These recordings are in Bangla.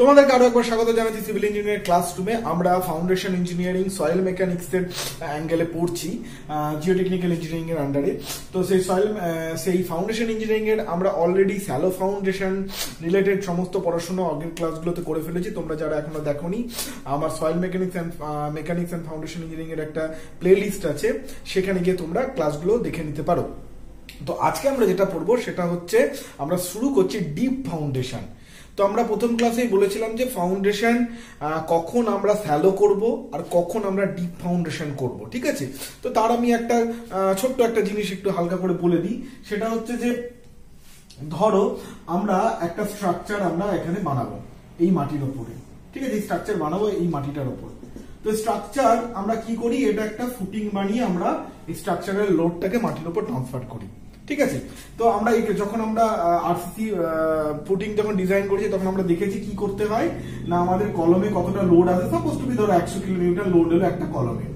তোমাদেরকে আরও একবার স্বাগত জানাচ্ছি সিভিল ইঞ্জিনিয়ারিং ক্লাসরুমে আমরা ফাউন্ডেশন ইঞ্জিনিয়ারিং সয়েল মেকানিক্স এর অ্যাঙ্গেলে পড়ছি জিওটেকনিক্যাল ইঞ্জিনিয়ারিং এর আন্ডারে তো সেই সয়েল সেই ফাউন্ডেশন ইঞ্জিনিয়ারিং এর আমরা অলরেডি স্যালো ফাউন্ডেশন রিলেটেড সমস্ত পড়াশোনা অগের ক্লাসগুলোতে করে ফেলেছি। তোমরা যারা এখনও দেখোনি, আমার soil mechanics and mechanics and foundation engineering এর একটা প্লে লিস্ট আছে, সেখানে গিয়ে তোমরা ক্লাসগুলো দেখে নিতে পারো। তো আজকে আমরা যেটা পড়ব সেটা হচ্ছে, আমরা শুরু করছি ডিপ ফাউন্ডেশন তো আমরা প্রথম ক্লাসেই বলেছিলাম যে ফাউন্ডেশন কখন আমরা স্যালো করব আর কখন আমরা ডিপ ফাউন্ডেশন করব, ঠিক আছে? তো তার আমি একটা ছোট্ট একটা জিনিস একটু হালকা করে বলে দিই। সেটা হচ্ছে যে, ধরো আমরা একটা স্ট্রাকচার আমরা এখানে বানাবো এই মাটির ওপরে, ঠিক আছে? স্ট্রাকচার বানাবো এই মাটিটার ওপর। তো স্ট্রাকচার আমরা কি করি? এটা একটা ফুটিং বানিয়ে আমরা স্ট্রাকচারের লোডটাকে মাটির ওপর ট্রান্সফার করি। ঠিক আছে? তো আমরা যখন আমরা আরসিসি ফুটিং যখন ডিজাইন করেছি, তখন আমরা দেখেছি কি করতে হয়? না, আমাদের কলমে কতটা লোড আছে? সাপোজ টু বি ধরো একশো কিলোমিটার লোড হলো একটা কলমে।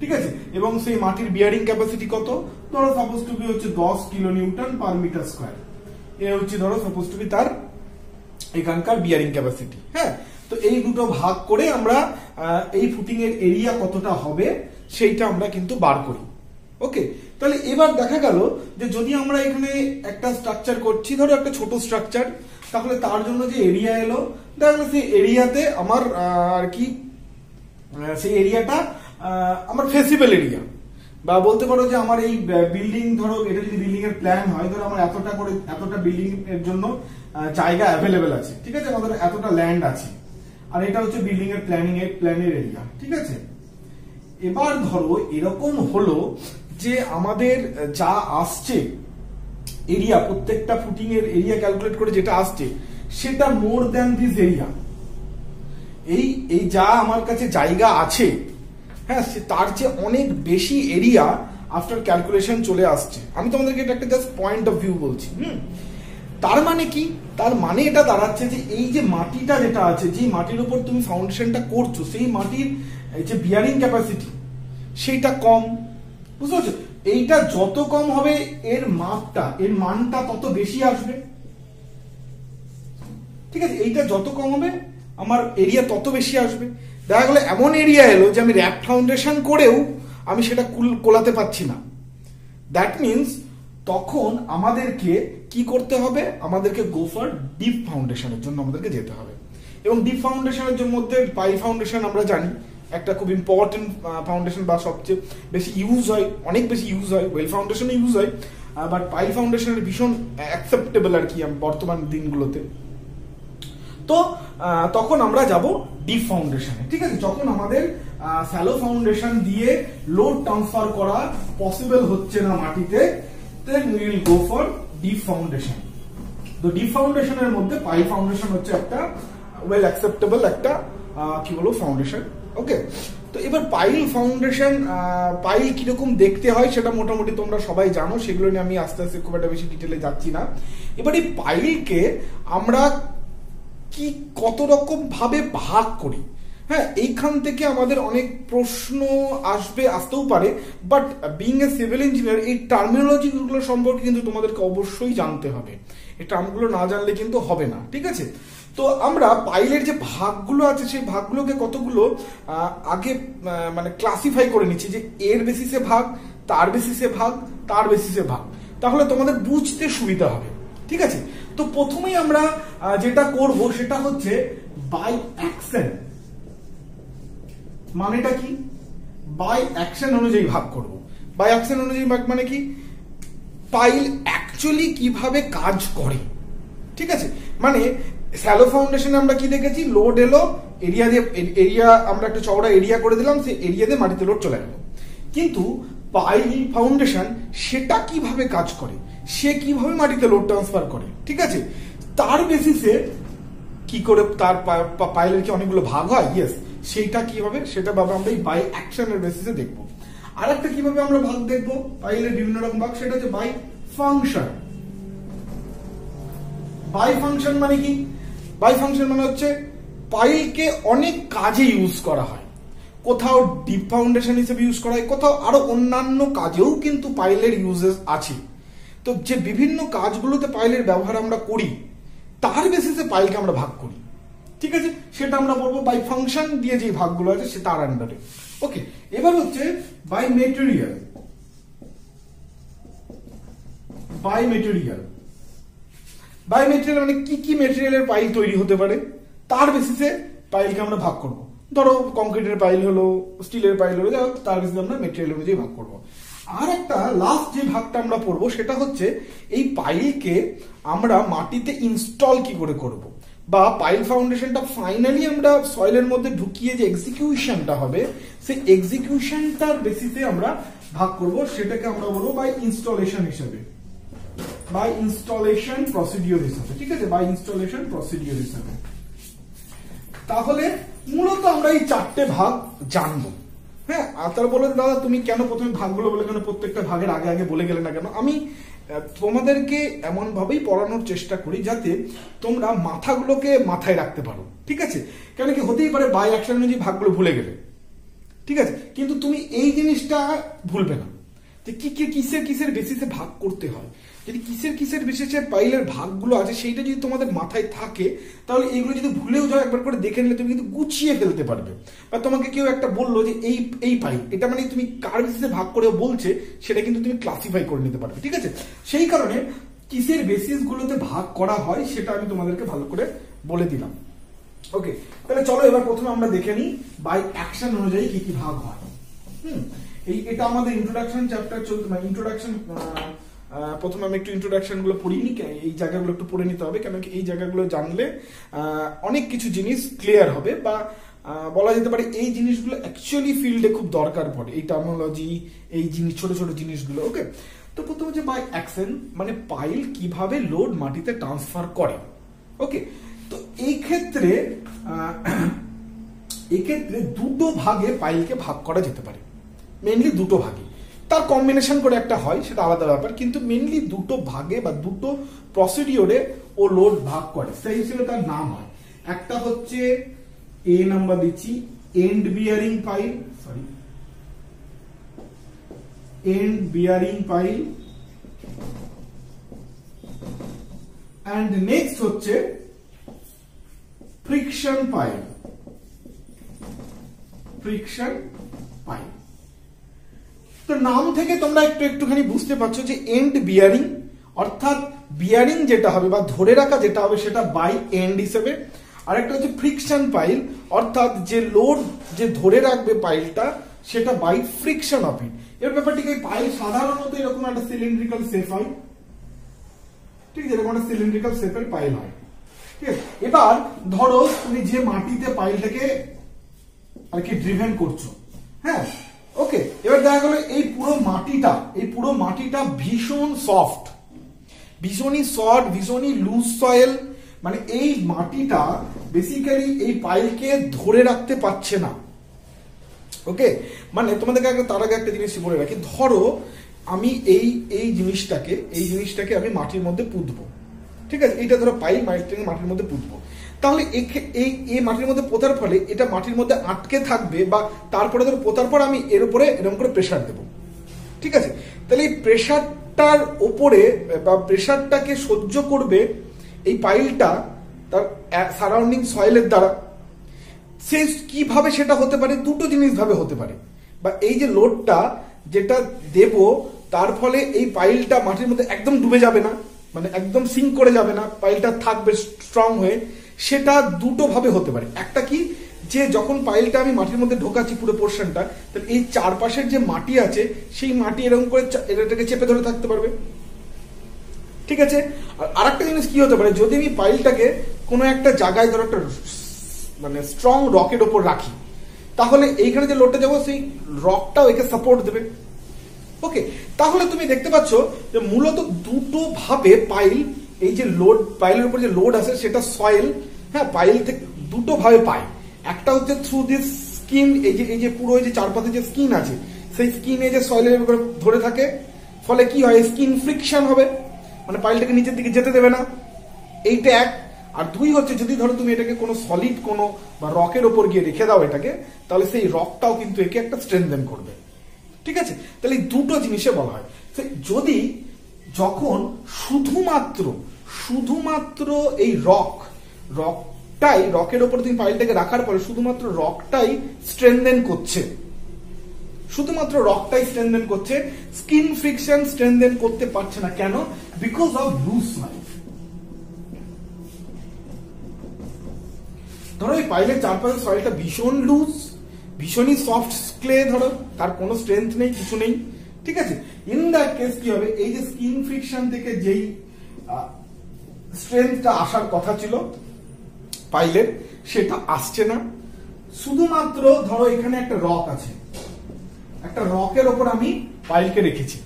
ঠিক আছে? এবং সেই মাটির বিয়ারিং ক্যাপাসিটি কত? ধরো সাপোজ টু বি হচ্ছে দশ kilo newton per metre square এ হচ্ছে ধরো সাপোজ টু বি তার এখানকার বিয়ারিং ক্যাপাসিটি হ্যাঁ? তো এই দুটো ভাগ করে আমরা এই ফুটিং এর এরিয়া কতটা হবে, সেইটা আমরা কিন্তু বার করি। ওকে তাহলে এবার দেখা গেল যে যদি আমরা এখানে একটা স্ট্রাকচার করছি, ধরো একটা ছোট স্ট্রাকচার তাহলে তার জন্য যে এরিয়া এলো, দেখা সেই এরিয়াতে আমার আর কি সেই এরিয়াটা আমার ফেসিবল এরিয়া বা বলতে পারো যে আমার এই বিল্ডিং ধরো এটা যদি বিল্ডিং এর প্ল্যান হয়, ধরো আমার এতটা করে, এতটা বিল্ডিং এর জন্য জায়গা অ্যাভেলেবেল আছে, ঠিক আছে? আমাদের এতটা ল্যান্ড আছে। আর এটা হচ্ছে বিল্ডিং এর প্ল্যানিং এর প্ল্যানের এরিয়া ঠিক আছে? এবার ধরো এরকম হলো যে আমাদের যা আসছে এরিয়া প্রত্যেকটা ফুটিং এর এরিয়া ক্যালকুলেট করে যেটা আসছে, সেটা মোর দ্যান দিস এরিয়া এই এই যা আমার কাছে জায়গা আছে হ্যাঁ তার চেয়ে অনেক বেশি এরিয়া আফটার ক্যালকুলেশন চলে আসছে। আমি তোমাদেরকে এটা একটা জাস্ট পয়েন্ট অফ ভিউ বলছি, হুম? তার মানে কি? তার মানে এটা দাঁড়াচ্ছে যে এই যে মাটিটা যেটা আছে যে মাটির উপর তুমি ফাউন্ডেশনটা করছ, সেই মাটির যে বিয়ারিং ক্যাপাসিটি সেইটা কম। বুঝতে পারছ? এইটা যত কম হবে, এর মাপটা, এর মানটা তত বেশি আসবে। ঠিক আছে? এইটা যত কম হবে, আমার এরিয়া তত বেশি আসবে। দেখা গেলো, এমন এরিয়া এলো যে আমি র্যাপ ফাউন্ডেশন করেও আমি সেটা কোলাতে পারছি না। দ্যাট মিনস তখন আমাদেরকে কি করতে হবে? আমাদেরকে গোফার ডিপ ফাউন্ডেশনের জন্য আমাদেরকে যেতে হবে। এবং ডিপ ফাউন্ডেশনের মধ্যে পাই ফাউন্ডেশন আমরা জানি একটা খুব ইম্পর্টেন্ট ফাউন্ডেশন বা সবচেয়ে বেশি ইউজ হয়, অনেক বেশি ইউজ হয় ওয়েল ফাউন্ডেশনে ইউজ হয় বাট পাই ফাউন্ডেশনের ভীষণ অ্যাকসেপ্টেবল আর কি বর্তমান দিনগুলোতে। তো তখন আমরা যাব ডিপ ফাউন্ডেশনে ঠিক আছে? যখন আমাদের স্যালো ফাউন্ডেশন দিয়ে লোড ট্রান্সফার করা পসিবল হচ্ছে না মাটিতে then we will go for deep foundation তো ডিপ ফাউন্ডেশনের মধ্যে পাই ফাউন্ডেশন হচ্ছে একটা ওয়েল অ্যাকসেপ্টেবল একটা কি বলব ফাউন্ডেশন ওকে তো এবার পাইল ফাউন্ডেশন পাইল কীরকম দেখতে হয় সেটা মোটামুটি তোমরা সবাই জানো, সেগুলো নিয়ে আমি আস্তে আস্তে খুব একটা বেশি ডিটেলে যাচ্ছি না। এবার এই পাইলকে আমরা কি কত রকম ভাবে ভাগ করি? হ্যাঁ এইখান থেকে আমাদের অনেক প্রশ্ন আসবে, আসতেও পারে but being a civil engineer এই টার্মিনোলজিগুলো সম্পর্কে কিন্তু তোমাদেরকে অবশ্যই জানতে হবে। এই টার্মগুলো না জানলে কিন্তু হবে না, ঠিক আছে? তো আমরা পাইলের যে ভাগগুলো আছে, সেই ভাগগুলোকে কতগুলো আগে মানে ক্লাসিফাই করে নিচ্ছি যে এর বেসিসে ভাগ, তার বেসিসে ভাগ, তার বেসিসে ভাগ। তাহলে তোমাদের বুঝতে সুবিধা হবে। ঠিক আছে? তো প্রথমেই আমরা যেটা করব সেটা হচ্ছে বাই অ্যাকশন মানেটা কি? বাই অ্যাকশন অনুযায়ী ভাগ করব। বাই অ্যাকশন অনুযায়ী ভাগ মানে কি? পাইল অ্যাকচুয়ালি কীভাবে কাজ করে। ঠিক আছে? মানে স্যালো ফাউন্ডেশনে আমরা কি দেখেছি? লোড এলো, এরিয়া দিয়ে, এরিয়া, আমরা একটা চওড়া এরিয়া করে দিলাম, সেই এরিয়া দিয়ে মাটিতে লোড চলে গেল। কিন্তু পাইল ফাউন্ডেশন সেটা কীভাবে কাজ করে? সে কীভাবে মাটিতে লোড ট্রান্সফার করে? ঠিক আছে? তার বেসিসে কি করে তার পাইলের কি অনেকগুলো ভাগ হয়? ইয়েস সেইটা কীভাবে? সেটা ভাবে আমরা এই বাই অ্যাকশনের বেসিসে দেখব। আর একটা কীভাবে আমরা ভাগ দেখব? পাইলের বিভিন্ন রকম ভাগ, সেটা হচ্ছে বাই ফাংশন বাই ফাংশন মানে কি? বাই ফাংশন মানে হচ্ছে পাইলকে অনেক কাজে ইউজ করা হয়। কোথাও ডিপ ফাউন্ডেশন হিসেবে ইউজ করা হয়, কোথাও আরও অন্যান্য কাজেও কিন্তু পাইলের ইউজেস আছে। তো যে বিভিন্ন কাজগুলোতে পাইলের ব্যবহার আমরা করি, তার বেসিসে পাইলকে আমরা ভাগ করি। ঠিক আছে? সেটা আমরা বলব বাই ফাংশন দিয়ে যে ভাগগুলো আছে, সে তার আন্ডারে ওকে এবার হচ্ছে by material by material by material মানে কি কি মেটেরিয়ালের পাইল তৈরি হতে পারে? তার বেসিসে পাইলকে আমরা ভাগ করব। ধরো কংক্রিটের পাইল হলো স্টিলের পাইল হলো, যাই তার বেসিসে আমরা মেটেরিয়াল অনুযায়ী ভাগ করব। আর একটা লাস্ট যে ভাগটা আমরা পড়ব, সেটা হচ্ছে এই পাইলকে আমরা মাটিতে ইনস্টল কি করে করব? বা পাইল ফাউন্ডেশনটা ফাইনালি আমরা সয়েলের মধ্যে ঢুকিয়ে যে এক্সিকিউশনটা হবে, সেই এক্সিকিউশনটার বেসিসে আমরা ভাগ করব। সেটাকে আমরা বলব বাই ইনস্টলেশন হিসেবে। বাই ইনস্টলেশন প্রসিডিওর হিসাবে, ঠিক আছে? বাই ইনস্টলেশন প্রসিডিওর হিসাবে। তাহলে মূলত আমরা এই চারটে ভাগ জানব। হ্যাঁ? আর তারা বলে দাদা, তুমি কেন প্রথমে ভাগগুলো বলে কেন প্রত্যেকটা ভাগের আগে আগে বলে গেলে না কেন? আমি তোমাদেরকে এমন ভাবেই পড়ানোর চেষ্টা করি যাতে তোমরা মাথাগুলোকে মাথায় রাখতে পারো। ঠিক আছে? কেন কি হতেই পারে বাই অ্যাকশন অনুযায়ী ভাগগুলো ভুলে গেলে। ঠিক আছে? কিন্তু তুমি এই জিনিসটা ভুলবে না। যে কি কি, কিসের কিসের বেসিসে ভাগ করতে হয়? যদি কিসের কিসের বেসিসে পাইলের ভাগগুলো আছে, সেইটা যদি তোমাদের মাথায় থাকে, তাহলে এইগুলো যদি ভুলেও যাও, একবার করে দেখে নিলে তুমি কিন্তু গুছিয়ে ফেলতে পারবে। বা তোমাকে কেউ একটা বলল যে এই এই পাইল এটা মানে তুমি কার বেসিসে ভাগ করে বলছে, সেটা কিন্তু তুমি ক্লাসিফাই করে নিতে পারবে, ঠিক আছে? সেই কারণে কিসের বেসিস গুলোতে ভাগ করা হয়, সেটা আমি তোমাদেরকে ভালো করে বলে দিলাম। ওকে তাহলে চলো এবার প্রথমে আমরা দেখে নিই বাই অ্যাকশন অনুযায়ী কি কি ভাগ হয়। হুম, এই, এটা আমাদের ইন্ট্রোডাকশন চ্যাপ্টার চলতে মানে ইন্ট্রোডাকশন প্রথমে আমি একটু ইন্ট্রোডাকশনগুলো পড়িনি এই জায়গাগুলো একটু পড়ে নিতে হবে কেন কি এই জায়গাগুলো জানলে অনেক কিছু জিনিস ক্লিয়ার হবে বা বলা যেতে পারে এই জিনিসগুলো অ্যাকচুয়ালি ফিল্ডে খুব দরকার পড়ে, এই টার্মোলজি এই জিনিস, ছোট ছোট জিনিসগুলো ওকে তো প্রথম হচ্ছে বাই অ্যাকশন মানে পাইল কীভাবে লোড মাটিতে ট্রান্সফার করে ওকে তো এই ক্ষেত্রে এক্ষেত্রে দুটো ভাগে পাইলকে ভাগ করা যেতে পারে মেনলি দুটো ভাগে। তার কম্বিনেশন করে একটা হয়, সেটা আলাদা ব্যাপার। কিন্তু মেনলি দুটো ভাগে বা দুটো প্রসিডিওরে ও লোড ভাগ করে। সেই হিসেবে তার নাম হয়। একটা হচ্ছে এ নাম্বার দিচ্ছি end bearing pile sorry end bearing pile and next হচ্ছে ফ্রিকশন পাইল ফ্রিকশন পাইল তো নাম থেকে তোমরা একটু একটুখানি বুঝতে পারছ যে এন্ড বিয়ারিং অর্থাৎ বিয়ারিং যেটা হবে বা ধরে রাখা যেটা হবে সেটা বাই এন্ড হিসেবে। আর একটা হচ্ছে ফ্রিকশন পাইল অর্থাৎ যে লোড যে ধরে রাখবে পাইলটা সেটা বাই ফ্রিকশন অফ ইট এর ব্যাপারটি কি পাইল সাধারণত এরকম একটা সিলিন্ড্রিক্যাল শেপ হয়। ঠিক আছে, এরকম একটা সিলিন্ড্রিক্যাল শেপের পাইল হয়। ঠিক আছে, এবার ধরো তুমি যে মাটিতে পাইলটাকে আর কি ড্রিভেন করছ হ্যাঁ? ওকে এবার দেখা গেল এই পুরো মাটিটা, এই পুরো মাটিটা ভীষণ সফট ভীষণই সফট ভীষণই লুজ সয়েল মানে এই মাটিটা বেসিক্যালি এই পাইলকে ধরে রাখতে পারছে না। ওকে মানে তোমাদেরকে আগে, তার আগে একটা জিনিস বলে রাখি। ধরো, আমি এই এই জিনিসটাকে এই জিনিসটাকে আমি মাটির মধ্যে পুঁতবো। ঠিক আছে, এইটা ধরো পাইল মাটিটাকে মাটির মধ্যে পুঁতবো। তাহলে এই এই মাটির মধ্যে পোতার ফলে এটা মাটির মধ্যে আটকে থাকবে বা তারপরে ধরো পোতার পর আমি এর উপরে এরকম করে প্রেশার দেবো। ঠিক আছে? তাহলে এই প্রেশারটার ওপরে বা প্রেশারটাকে সহ্য করবে এই পাইলটা তার সারাউন্ডিং সয়েলের দ্বারা। সে কীভাবে সেটা হতে পারে? দুটো জিনিস ভাবে হতে পারে। বা এই যে লোডটা যেটা দেব, তার ফলে এই পাইলটা মাটির মধ্যে একদম ডুবে যাবে না। মানে একদম সিঙ্ক করে যাবে না। পাইলটা থাকবে স্ট্রং হয়ে। সেটা দুটো ভাবে হতে পারে। একটা কি, যে যখন পাইলটা আমি মাটির মধ্যে ঢোকাচ্ছি পুরো পোর্শনটা তাহলে এই চারপাশের যে মাটি আছে, সেই মাটি এরকম করে এটাকে চেপে ধরে থাকতে পারবে। ঠিক আছে? আর একটা জিনিস কি হতে পারে, যদি আমি পাইলটাকে কোনো একটা জায়গায় ধরো একটা মানে স্ট্রং রকের ওপর রাখি, তাহলে এইখানে যে লোডটা যাব, সেই রকটাও একে সাপোর্ট দেবে। ওকে তাহলে তুমি দেখতে পাচ্ছ যে মূলত দুটো ভাবে পাইল, এই যে লোড পাইলের উপর যে লোড আছে, সেটা সয়েল হ্যাঁ পাইল থেকে দুটো ভাবে পায়। একটা হচ্ছে থ্রু দিস স্কিন এই যে এই যে পুরো যে চারপাশে যে স্কিন আছে, সেই স্কিনে যে সয়েলের উপর ধরে থাকে, ফলে কি হয়? স্কিন ফ্রিকশন হবে। মানে পাইলটাকে নিচের দিকে যেতে দেবে না। এইটা এক। আর দুই হচ্ছে, যদি ধরো তুমি এটাকে কোনো সলিড কোনো বা রকের ওপর গিয়ে রেখে দাও এটাকে, তাহলে সেই রকটাও কিন্তু একে একটা স্ট্রেনদেন করবে। ঠিক আছে? তাহলে এই দুটো জিনিসে বলা হয়। যদি যখন শুধুমাত্র শুধুমাত্র এই রক রকটাই, রকের ওপর তুমি পাইলটাকে রাখার পরে শুধুমাত্র রকটাই স্ট্রেনদেন করছে। শুধুমাত্র রকটাই স্ট্রেনদেন করছে স্কিন ফ্রিকশন স্ট্রেনদেন করতে পারছে না। কেন? বিকজ অফ লুজ লাইফ ধরো এই পাইলের চারপাশে সয়েলটা ভীষণ লুজ ভীষণই সফট ক্লে ধরো, তার কোনো স্ট্রেংথ নেই, কিছু নেই। ঠিক আছে? ইন দ্যাট কেস কি হবে? এই যে স্কিন ফ্রিকশন থেকে যেই স্ট্রেংথটা আসার কথা ছিল পাইলের সেটা আসছে না। শুধুমাত্র ধরো এখানে একটা রক আছে। একটা রকের ওপর আমি পাইলকে রেখেছি।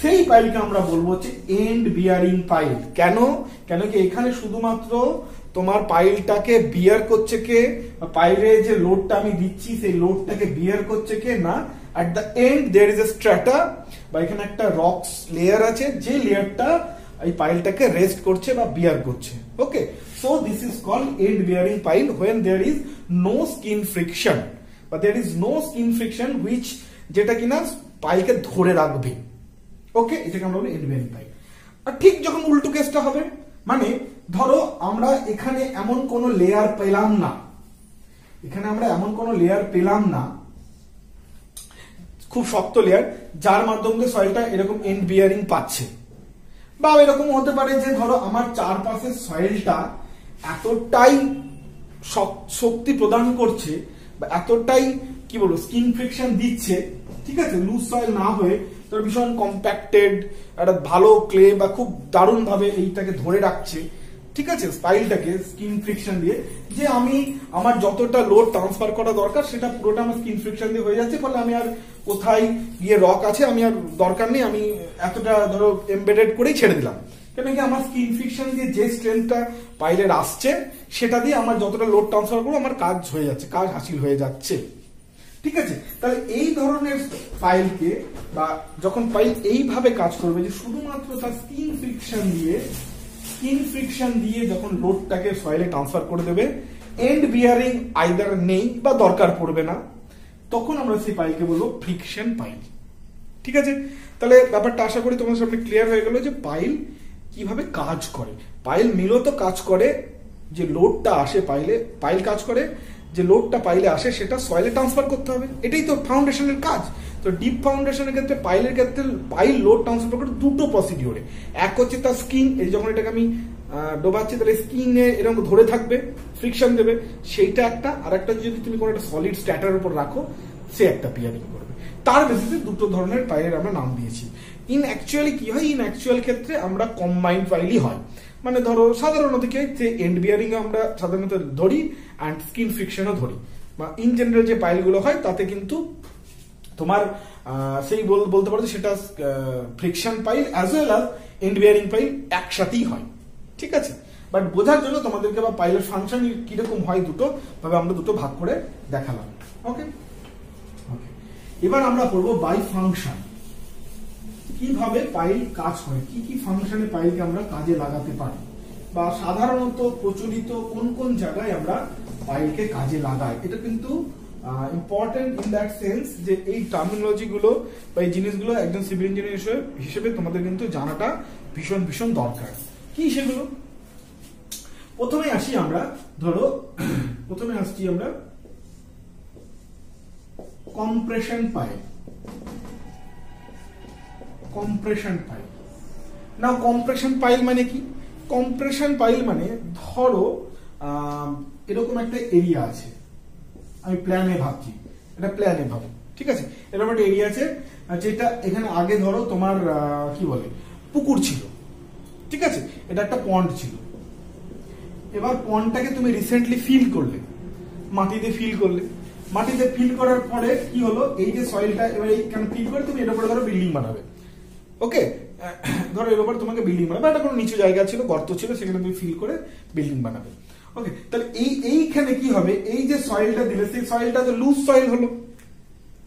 সেই পাইলকে আমরা বলব হচ্ছে এন্ড বিয়ারিং পাইল কেন? কেন কি এখানে শুধুমাত্র তোমার পাইলটাকে বিয়ার করছে কে? পাইলে যে লোডটা আমি দিচ্ছি, সেই লোডটাকে বিয়ার করছে কে? না at the end there is a strata বা এখানে একটা রক্স লেয়ার আছে, যে লেয়ারটা এই পাইলটাকে রেস্ট করছে বা বিয়ার করছে। Okay so this is call end bearing pile when there is no skin friction বা there is no skin friction which যেটা কিনা পাইলকে ধরে রাখবে। ওকে এটাকে আমরা বলি এন্ড বিয়ারিং পাইল আর ঠিক যখন উল্টো কেসটা হবে মানে ধরো আমরা এখানে এমন কোন লেয়ার পেলাম না। এখানে আমরা এমন কোন লেয়ার পেলাম না। খুব শক্ত লেয়ার যার মাধ্যমে সয়েলটা এরকম এন্ড বিয়ারিং পাচ্ছে। বা এরকম হতে পারে যে ধরো আমার চারপাশের সয়েলটা এতটাই শক্তি প্রদান করছে বা এতটাই, কি বলব স্কিন ফ্রিকশন দিচ্ছে, ঠিক আছে? লুজ সয়েল না হয়ে তোর ভীষণ কম্প্যাক্টেড একটা ভালো ক্লে বা খুব দারুণভাবে এইটাকে ধরে রাখছে। ঠিক আছে স্পাইলটাকে স্কিন ফ্রিকশন দিয়ে, যে আমি আমার যতটা লোড ট্রান্সফার করা দরকার, সেটা পুরোটা আমার স্কিন ফ্রিকশন দিয়ে হয়ে যাচ্ছে, ফলে আমি আর কোথায় গিয়ে রক আছে, আমি আর দরকার নেই, আমি এতটা ধরো এমবেডেড করেই ছেড়ে দিলাম। কেন কি আমার স্কিন ফ্রিকশন দিয়ে যে স্ট্রেংথটা পাইলের আসছে, সেটা দিয়ে আমার যতটা লোড ট্রান্সফার করব, আমার কাজ হয়ে যাচ্ছে, কাজ হাসিল হয়ে যাচ্ছে। ঠিক আছে, তাহলে এই ধরনের পাইলকে বা যখন ফাইল এইভাবে কাজ করবে যে শুধুমাত্র তার স্কিন ফ্রিকশন দিয়ে স্কিন ফ্রিকশন দিয়ে যখন লোডটাকে সয়েলে ট্রান্সফার করে দেবে এন্ড বিয়ারিং আইদার নেই বা দরকার পড়বে না, তখন আমরা সেই পাইলকে বলব ফ্রিকশন পাইল ঠিক আছে? তাহলে ব্যাপারটা আশা করি তোমার সামনে ক্লিয়ার হয়ে গেল যে পাইল কীভাবে কাজ করে। পাইল মূলত কাজ করে যে লোডটা আসে পাইলে পাইল কাজ করে, যে লোডটা পাইলে আসে সেটা সয়েলে ট্রান্সফার করতে হবে। এটাই তো ফাউন্ডেশনের কাজ। তো ডিপ ফাউন্ডেশনের ক্ষেত্রে পাইলের ক্ষেত্রে পাইল লোড ট্রান্সফার করে দুটো প্রসিডিওরে এক হচ্ছে তার স্কিন এই যখন এটাকে আমি ডোবাচ্ছি, তাহলে স্কিনে এরকম ধরে থাকবে ফ্রিকশন দেবে। সেইটা একটা আর একটা যদি তুমি কোনো একটা সলিড স্ট্যাটার উপর রাখো, সে একটা পিয়ারিং করবে। তার বেসিসে দুটো ধরনের পাইলের আমরা নাম দিয়েছি। ইন অ্যাকচুয়ালি কি হয়? ইন অ্যাকচুয়াল ক্ষেত্রে আমরা কম্বাইন্ড পাইলই হয়। মানে ধরো সাধারণত কি হয় যে এন্ড বিয়ারিং আমরা সাধারণত ধরি অ্যান্ড স্কিন ফ্রিকশনও ধরি। বা ইন জেনারেল যে পাইলগুলো হয়, তাতে কিন্তু তোমার সেই বলতে পারো সেটা friction pile as well as end bearing pile একসাথেই হয়। ঠিক আছে? বাট বোঝার জন্য তোমাদেরকে বা পাইলের ফাংশন কীরকম হয় দুটো, তবে আমরা দুটো ভাগ করে দেখালাম। ওকে এবার আমরা করব বাই ফাংশন কীভাবে পাইল কাজ করে? কি কি ফাংশনে পাইলকে আমরা কাজে লাগাতে পারি? বা সাধারণত প্রচলিত কোন কোন জায়গায় আমরা পাইলকে কাজে লাগাই? এটা কিন্তু ইম্পর্টেন্ট ইন দ্যাট সেন্স যে এই টার্মিনোলজি গুলো বা এই জিনিসগুলো একজন সিভিল ইঞ্জিনিয়ার হিসেবে তোমাদের কিন্তু জানাটা ভীষণ ভীষণ দরকার। কি সেগুলো? প্রথমে আসি আমরা, ধরো, প্রথমে আসছি আমরা কম্প্রেশন পাইল কম্প্রেশন পাইল না কম্প্রেশন পাইল মানে কি? কম্প্রেশন পাইল মানে ধরো এরকম একটা এরিয়া আছে। আমি প্ল্যানে ভাবছি। এটা প্ল্যানে ভাবো ঠিক আছে? এরকম একটা এরিয়া আছে যেটা এখানে আগে ধরো তোমার কি বলে? পুকুর ছিল। ঠিক আছে? এটা একটা পন্ড ছিল। এবার পন্ডটাকে তুমি রিসেন্টলি ফিল করলে। মাটিতে ফিল করলে। মাটিতে ফিল করার পরে কি হলো? এই যে সয়েলটা এবার এইখানে ফিল করে তুমি এর উপরে ধরো বিল্ডিং বানাবে। ওকে ধরো এর উপর তোমাকে বিল্ডিং বানাবে। একটা কোনো নিচু জায়গা ছিল, গর্ত ছিল, সেখানে তুমি ফিল করে বিল্ডিং বানাবে। ওকে তাহলে এই, এইখানে কি হবে? এই যে সয়েলটা দিলে, সেই সয়েলটা তো লুজ সয়েল হলো।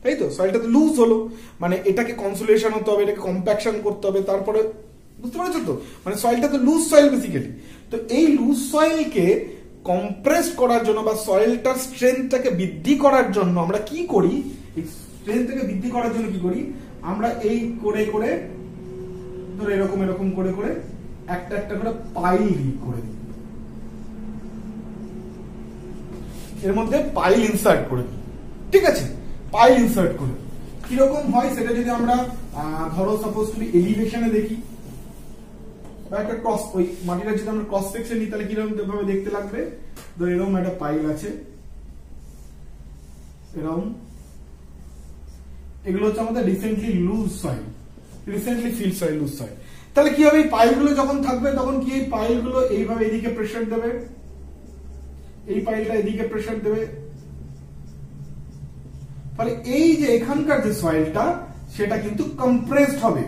তাই তো? সয়েলটা তো লুজ হলো। মানে এটাকে কনসুলেশন হতে হবে, এটাকে কম্প্যাকশন করতে হবে, তারপরে বুঝতে পারছ তো? মানে সয়েলটা তো লুজ সয়েল বেসিক্যালি তো এই লুজ সয়েলকে কম্প্রেস করার জন্য বা সয়েলটার স্ট্রেংথটাকে বৃদ্ধি করার জন্য আমরা কি করি? স্ট্রেংথটাকে বৃদ্ধি করার জন্য কি করি? আমরা এই করে করে, ধরো এরকম এরকম করে করে একটা একটা করে পাইল করে দিই। এর মধ্যে পাইল ইনসার্ট করে ঠিক আছে? পাইল ইনসার্ট করে। কীরকম হয় সেটা যদি আমরা ধরো সাপোজ তুমি এলিভেশনে দেখি, বা একটা ক্রস ওই মাটিটা যদি আমরা ক্রস সেকশন নিই, তাহলে কীরকম ভাবে দেখতে লাগবে? তো এরকম একটা পাইল আছে। এরকম। এগুলো হচ্ছে আমাদের recently loose soil recently fill soil loose soil তাহলে কি হবে? এই পাইলগুলো যখন থাকবে, তখন কি এই পাইলগুলো এইভাবে এদিকে প্রেসার দেবে? এই পাইলটা এদিকে প্রেসার দেবে। ফলে এই যে এখানকার যে সয়েলটা সেটা কিন্তু কম্প্রেসড হবে।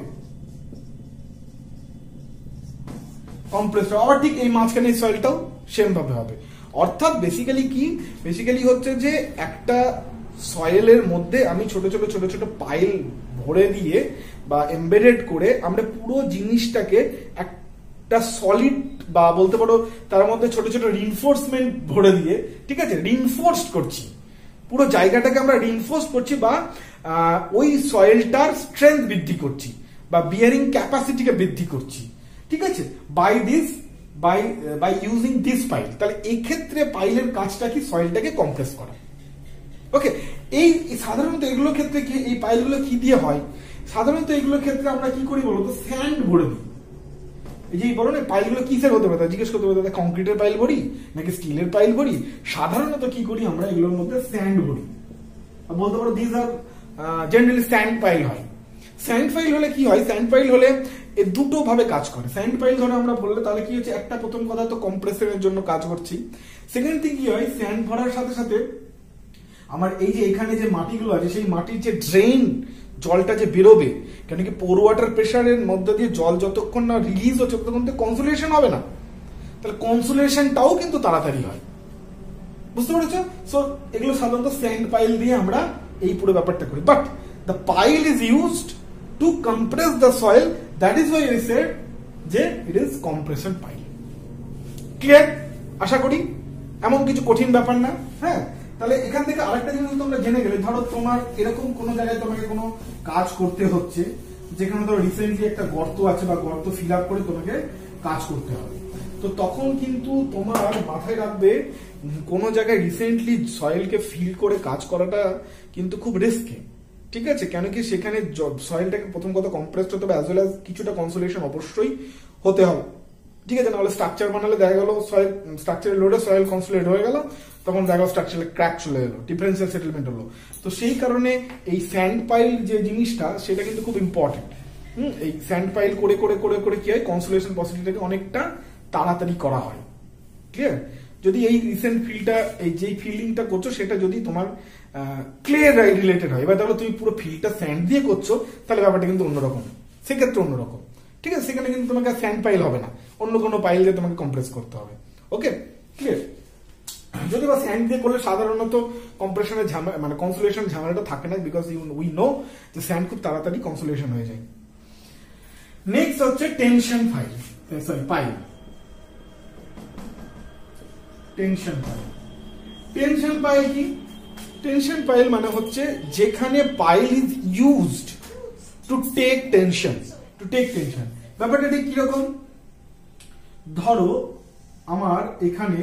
আবার ঠিক এই মাঝখানে সয়েলটাও সেম ভাবে হবে। অর্থাৎ বেসিক্যালি কি? বেসিক্যালি হচ্ছে যে একটা সয়েলের মধ্যে আমি ছোট ছোট ছোট ছোট পাইল ভরে দিয়ে বা এমবেডেড করে আমরা পুরো জিনিসটাকে একটা সলিড বা বলতে পারো তার মধ্যে ছোট ছোট রিনফোর্সমেন্ট ভরে দিয়ে, ঠিক আছে রিনফোর্সড করছি। পুরো জায়গাটাকে আমরা রিনফোর্স করছি বা ওই সয়েলটার স্ট্রেংথ বৃদ্ধি করছি বা বিয়ারিং ক্যাপাসিটিকে বৃদ্ধি করছি, ঠিক আছে? By this by by using this pile তাহলে এক্ষেত্রে পাইলের কাজটা কি? সয়েলটাকে কম্প্রেস করা। ওকে এই সাধারণত এগুলোর ক্ষেত্রে কি, এই পাইলগুলো কি দিয়ে হয়? সাধারণত এগুলোর ক্ষেত্রে আমরা কি করি বলতো? স্যান্ড ভরে দিই। এই যে বলো না পাইলগুলো কিসের হতে পারে? জিজ্ঞেস করতে পারে কংক্রিটের পাইল ভরি নাকি স্টিলের পাইল ভরি? সাধারণত কি করি আমরা? এগুলোর মধ্যে স্যান্ড ভরি। বলতে পারো this are generally sand pile হয়। স্যান্ড পাইল হলে কি হয়? স্যান্ড পাইল হলে এ দুটো ভাবে কাজ করে। স্যান্ড পাইল ধরে আমরা বললে, তাহলে কি হচ্ছে? একটা প্রথম কথা তো কম্প্রেসরের জন্য কাজ করছি। সেকেন্ড থিং কি হয়? স্যান্ড ভরার সাথে সাথে আমার এই যে এখানে যে মাটিগুলো আছে, সেই মাটির যে ড্রেন জলটা যে বেরোবে, কেন কি পোর ওয়াটার প্রেশারের মধ্যে দিয়ে জল যতক্ষণ না রিলিজ হচ্ছে, ততক্ষণ তো কনসুলেশন হবে না। তাহলে কনসুলেশনটাও কিন্তু তাড়াতাড়ি হয়। বুঝতে পেরেছ? সো এগুলো সাধারণত স্যান্ড পাইল দিয়ে আমরা এই পুরো ব্যাপারটা করি। But the pile is used to compress the soil that is why I said যে it is compression pile clear আশা করি? এমন কিছু কঠিন ব্যাপার না। হ্যাঁ? তাহলে এখান থেকে আরেকটা জিনিস তোমরা জেনে গেলে, ধরো তোমার এরকম কোনো জায়গায় তোমাকে কোনো কাজ করতে হচ্ছে, যেখানে ধরো রিসেন্টলি একটা গর্ত আছে বা গর্ত ফিল আপ করে তোমাকে কাজ করতে হবে। তো তখন কিন্তু তোমার মাথায় রাখবে, কোনো জায়গায় রিসেন্টলি সয়েলকে ফিল করে কাজ করাটা কিন্তু খুব রিস্কি ঠিক আছে? কেন কি সেখানে সয়েলটাকে প্রথম কথা কম্প্রেসড হতে হবে অ্যাজ ওয়েল অ্যাজ কিছুটা কনসোলেশন অবশ্যই হতে হবে। ঠিক আছে? নাহলে স্ট্রাকচার বানালে দেখা গেল সয়েল স্ট্রাকচারের লোডে সয়েল কনসোলেট হয়ে গেল তখন গেল স্ট্রাকচারে ক্র্যাক চলে এলো ডিফারেন্সিয়াল সেটেলমেন্ট হলো। তো সেই কারণে এই স্যান্ড পাইল যে জিনিসটা, সেটা কিন্তু খুব ইম্পর্টেন্ট হুম, এই স্যান্ড পাইল করে করে করে করে কি হয়? কনসোলেশন পসিবিলিটিটাকে অনেকটা তাড়াতাড়ি করা হয়। ক্লিয়ার যদি এই রিসেন্ট ফিলটা এই যে ফিল্ডিংটা করছ, সেটা যদি তোমার ক্লিয়ার রিলেটেড হয়, এবার ধরো তুমি পুরো ফিলটা স্যান্ড দিয়ে করছ, তাহলে ব্যাপারটা কিন্তু অন্যরকম। সেক্ষেত্রে অন্যরকম। ঠিক আছে? সেখানে কিন্তু তোমাকে স্যান্ড পাইল হবে না। অন্য কোনো পাইল দিয়ে তোমাকে কম্প্রেস করতে হবে। ওকে ক্লিয়ার যদি বা স্যান্ড দিয়ে করলে সাধারণত কম্প্রেশনের ঝামেলা মানে কনসোলেশন ঝামেলাটা থাকে না বিকজ ইউ উই নো যে স্যান্ড খুব তাড়াতাড়ি কনসোলেশন হয়ে যায়। নেক্সট হচ্ছে tension file sorry pile tension pile tension pile কি? টেনশন পাইল মানে হচ্ছে যেখানে pile is used to take tension to take tension ব্যাপারটা ঠিক কীরকম? ধরো, আমার এখানে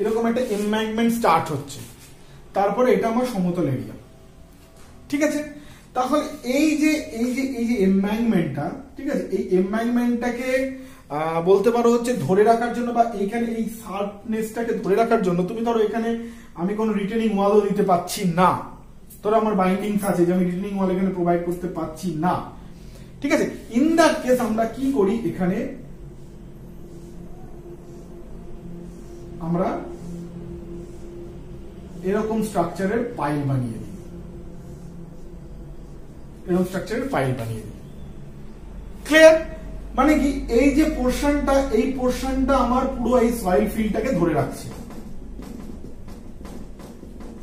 এরকম একটা এম্বাঙ্কমেন্ট স্টার্ট হচ্ছে। তারপরে এটা আমার সমতল এরিয়া ঠিক আছে? তাহলে এই যে এই যে এই যে এম্বাঙ্কমেন্টটা ঠিক আছে? এই এম্বাঙ্কমেন্টটাকে বলতে পারো হচ্ছে ধরে রাখার জন্য বা এইখানে এই শার্পনেসটাকে ধরে রাখার জন্য তুমি ধরো এখানে আমি কোনো রিটেনিং ওয়ালও দিতে পাচ্ছি না। ধরো আমার বাইন্ডিংস আছে যে আমি রিটেনিং ওয়াল এখানে প্রোভাইড করতে পারছি না। ঠিক আছে? ইন দ্যাট কেস আমরা কি করি এখানে? আমরা এরকম স্ট্রাকচারের পাইল বানিয়ে দিই। এরকম স্ট্রাকচারের পাইল বানিয়ে দিই। ক্লিয়ার মানে কি, এই যে পোর্শনটা, এই পোর্শনটা আমার পুরো এই সয়েল ফিল্ডটাকে ধরে রাখছে।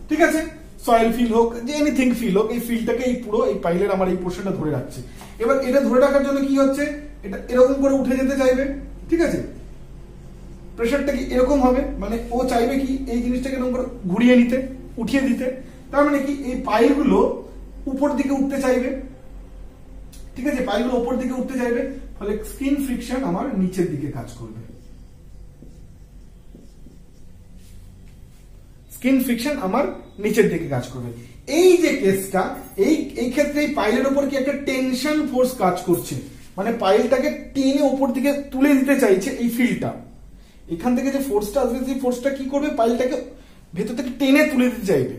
ঠিক আছে? সয়েল ফিল হোক, যে এনিথিং ফিল হোক, এই ফিল্ডটাকে এই পুরো এই পাইলের আমার এই পোর্শনটা ধরে রাখছে। এবার এটা ধরে রাখার জন্য কি হচ্ছে? এটা এরকম করে উঠে যেতে চাইবে। ঠিক আছে? প্রেশারটা কি এরকম হবে? মানে ও চাইবে কি এই জিনিসটাকে এরকম করে ঘুরিয়ে নিতে, উঠিয়ে দিতে। তার মানে কি এই পাইলগুলো উপর দিকে উঠতে চাইবে। ঠিক আছে? পাইলগুলো উপর দিকে উঠতে চাইবে, ফলে স্কিন ফ্রিকশন আমার নিচের দিকে কাজ করবে। স্কিন ফ্রিকশন আমার নিচের দিকে কাজ করবে। এই যে কেসটা এই এই ক্ষেত্রে এই পাইলের উপর কি একটা টেনশন ফোর্স কাজ করছে? মানে পাইলটাকে টেনে উপর দিকে তুলে দিতে চাইছে এই ফিল্ডটা এখান থেকে যে ফোর্সটা আসবে, সেই ফোর্সটা কি করবে? পাইলটাকে ভেতর থেকে টেনে তুলে দিতে চাইবে।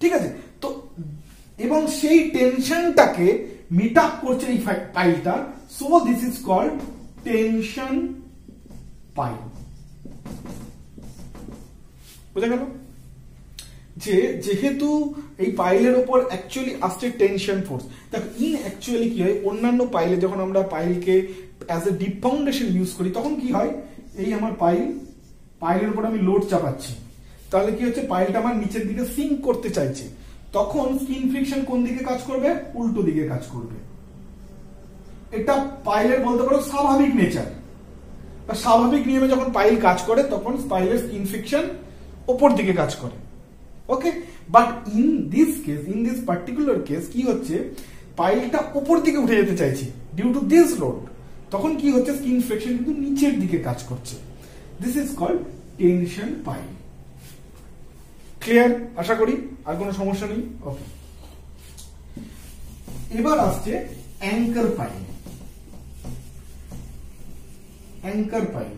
ঠিক আছে? তো, এবং সেই টেনশনটাকে মিট আপ করছে এই পাইলটা। So this is called tension pile বোঝা গেল? যে, যেহেতু এই পাইলের ওপর অ্যাকচুয়ালি আসছে টেনশন ফোর্স দেখো ইন অ্যাকচুয়ালি কি হয়? অন্যান্য পাইলে যখন আমরা পাইলকে as a deep foundation use করি, তখন কি হয়? এই আমার পাইল পাইলের উপর আমি লোড চাপাচ্ছি। তাহলে কি হচ্ছে? পাইলটা আমার নিচের দিকে সিঙ্ক করতে চাইছে। তখন স্কিন ফ্রিকশন কোন দিকে কাজ করবে? উল্টো দিকে কাজ করবে। এটা পাইলের বলতে পারো স্বাভাবিক নেচার বা স্বাভাবিক নিয়মে যখন পাইল কাজ করে, তখন পাইলের স্কিন ফ্রিকশন ওপর দিকে কাজ করে। Okay but in this case in this particular case কি হচ্ছে? পাইলটা উপর দিকে উঠে যেতে চাইছে। ডিউ টু দিস লোড তখন কি হচ্ছে? স্কিন ফ্রিকশন কিন্তু নিচের দিকে কাজ করছে। This is called tension pile clear আশা করি? আর কোনো সমস্যা নেই? ওকে এবার আসছে anchor pile anchor pile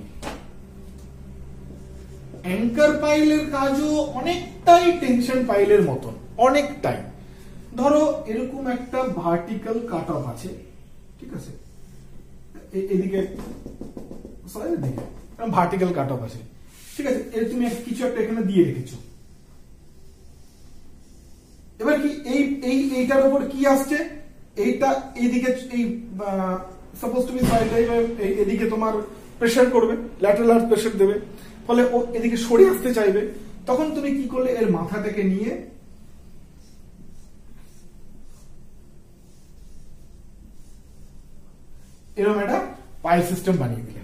anchor পাইলের কাজও অনেকটাই টেনশন পাইলের মতন। অনেকটাই। ধরো, এরকম একটা ভার্টিক্যাল কাট অফ আছে। ঠিক আছে? এদিকে সরি এদিকে। ভার্টিক্যাল কাট অফ আছে। ঠিক আছে এর তুমি কিছু একটা এখানে দিয়ে রেখেছো। এবার কি এই এই, এইটার উপর কি আসছে? এইটা এইদিকে এই সাপোজ তুমি এদিকে তোমার প্রেশার করবে ল্যাটারাল আর্থ প্রেশার দেবে। ফলে ও এদিকে সরে আসতে চাইবে। তখন তুমি কি করলে? এর মাথা থেকে নিয়ে এরকম একটা পাইল সিস্টেম বানিয়ে দিলে।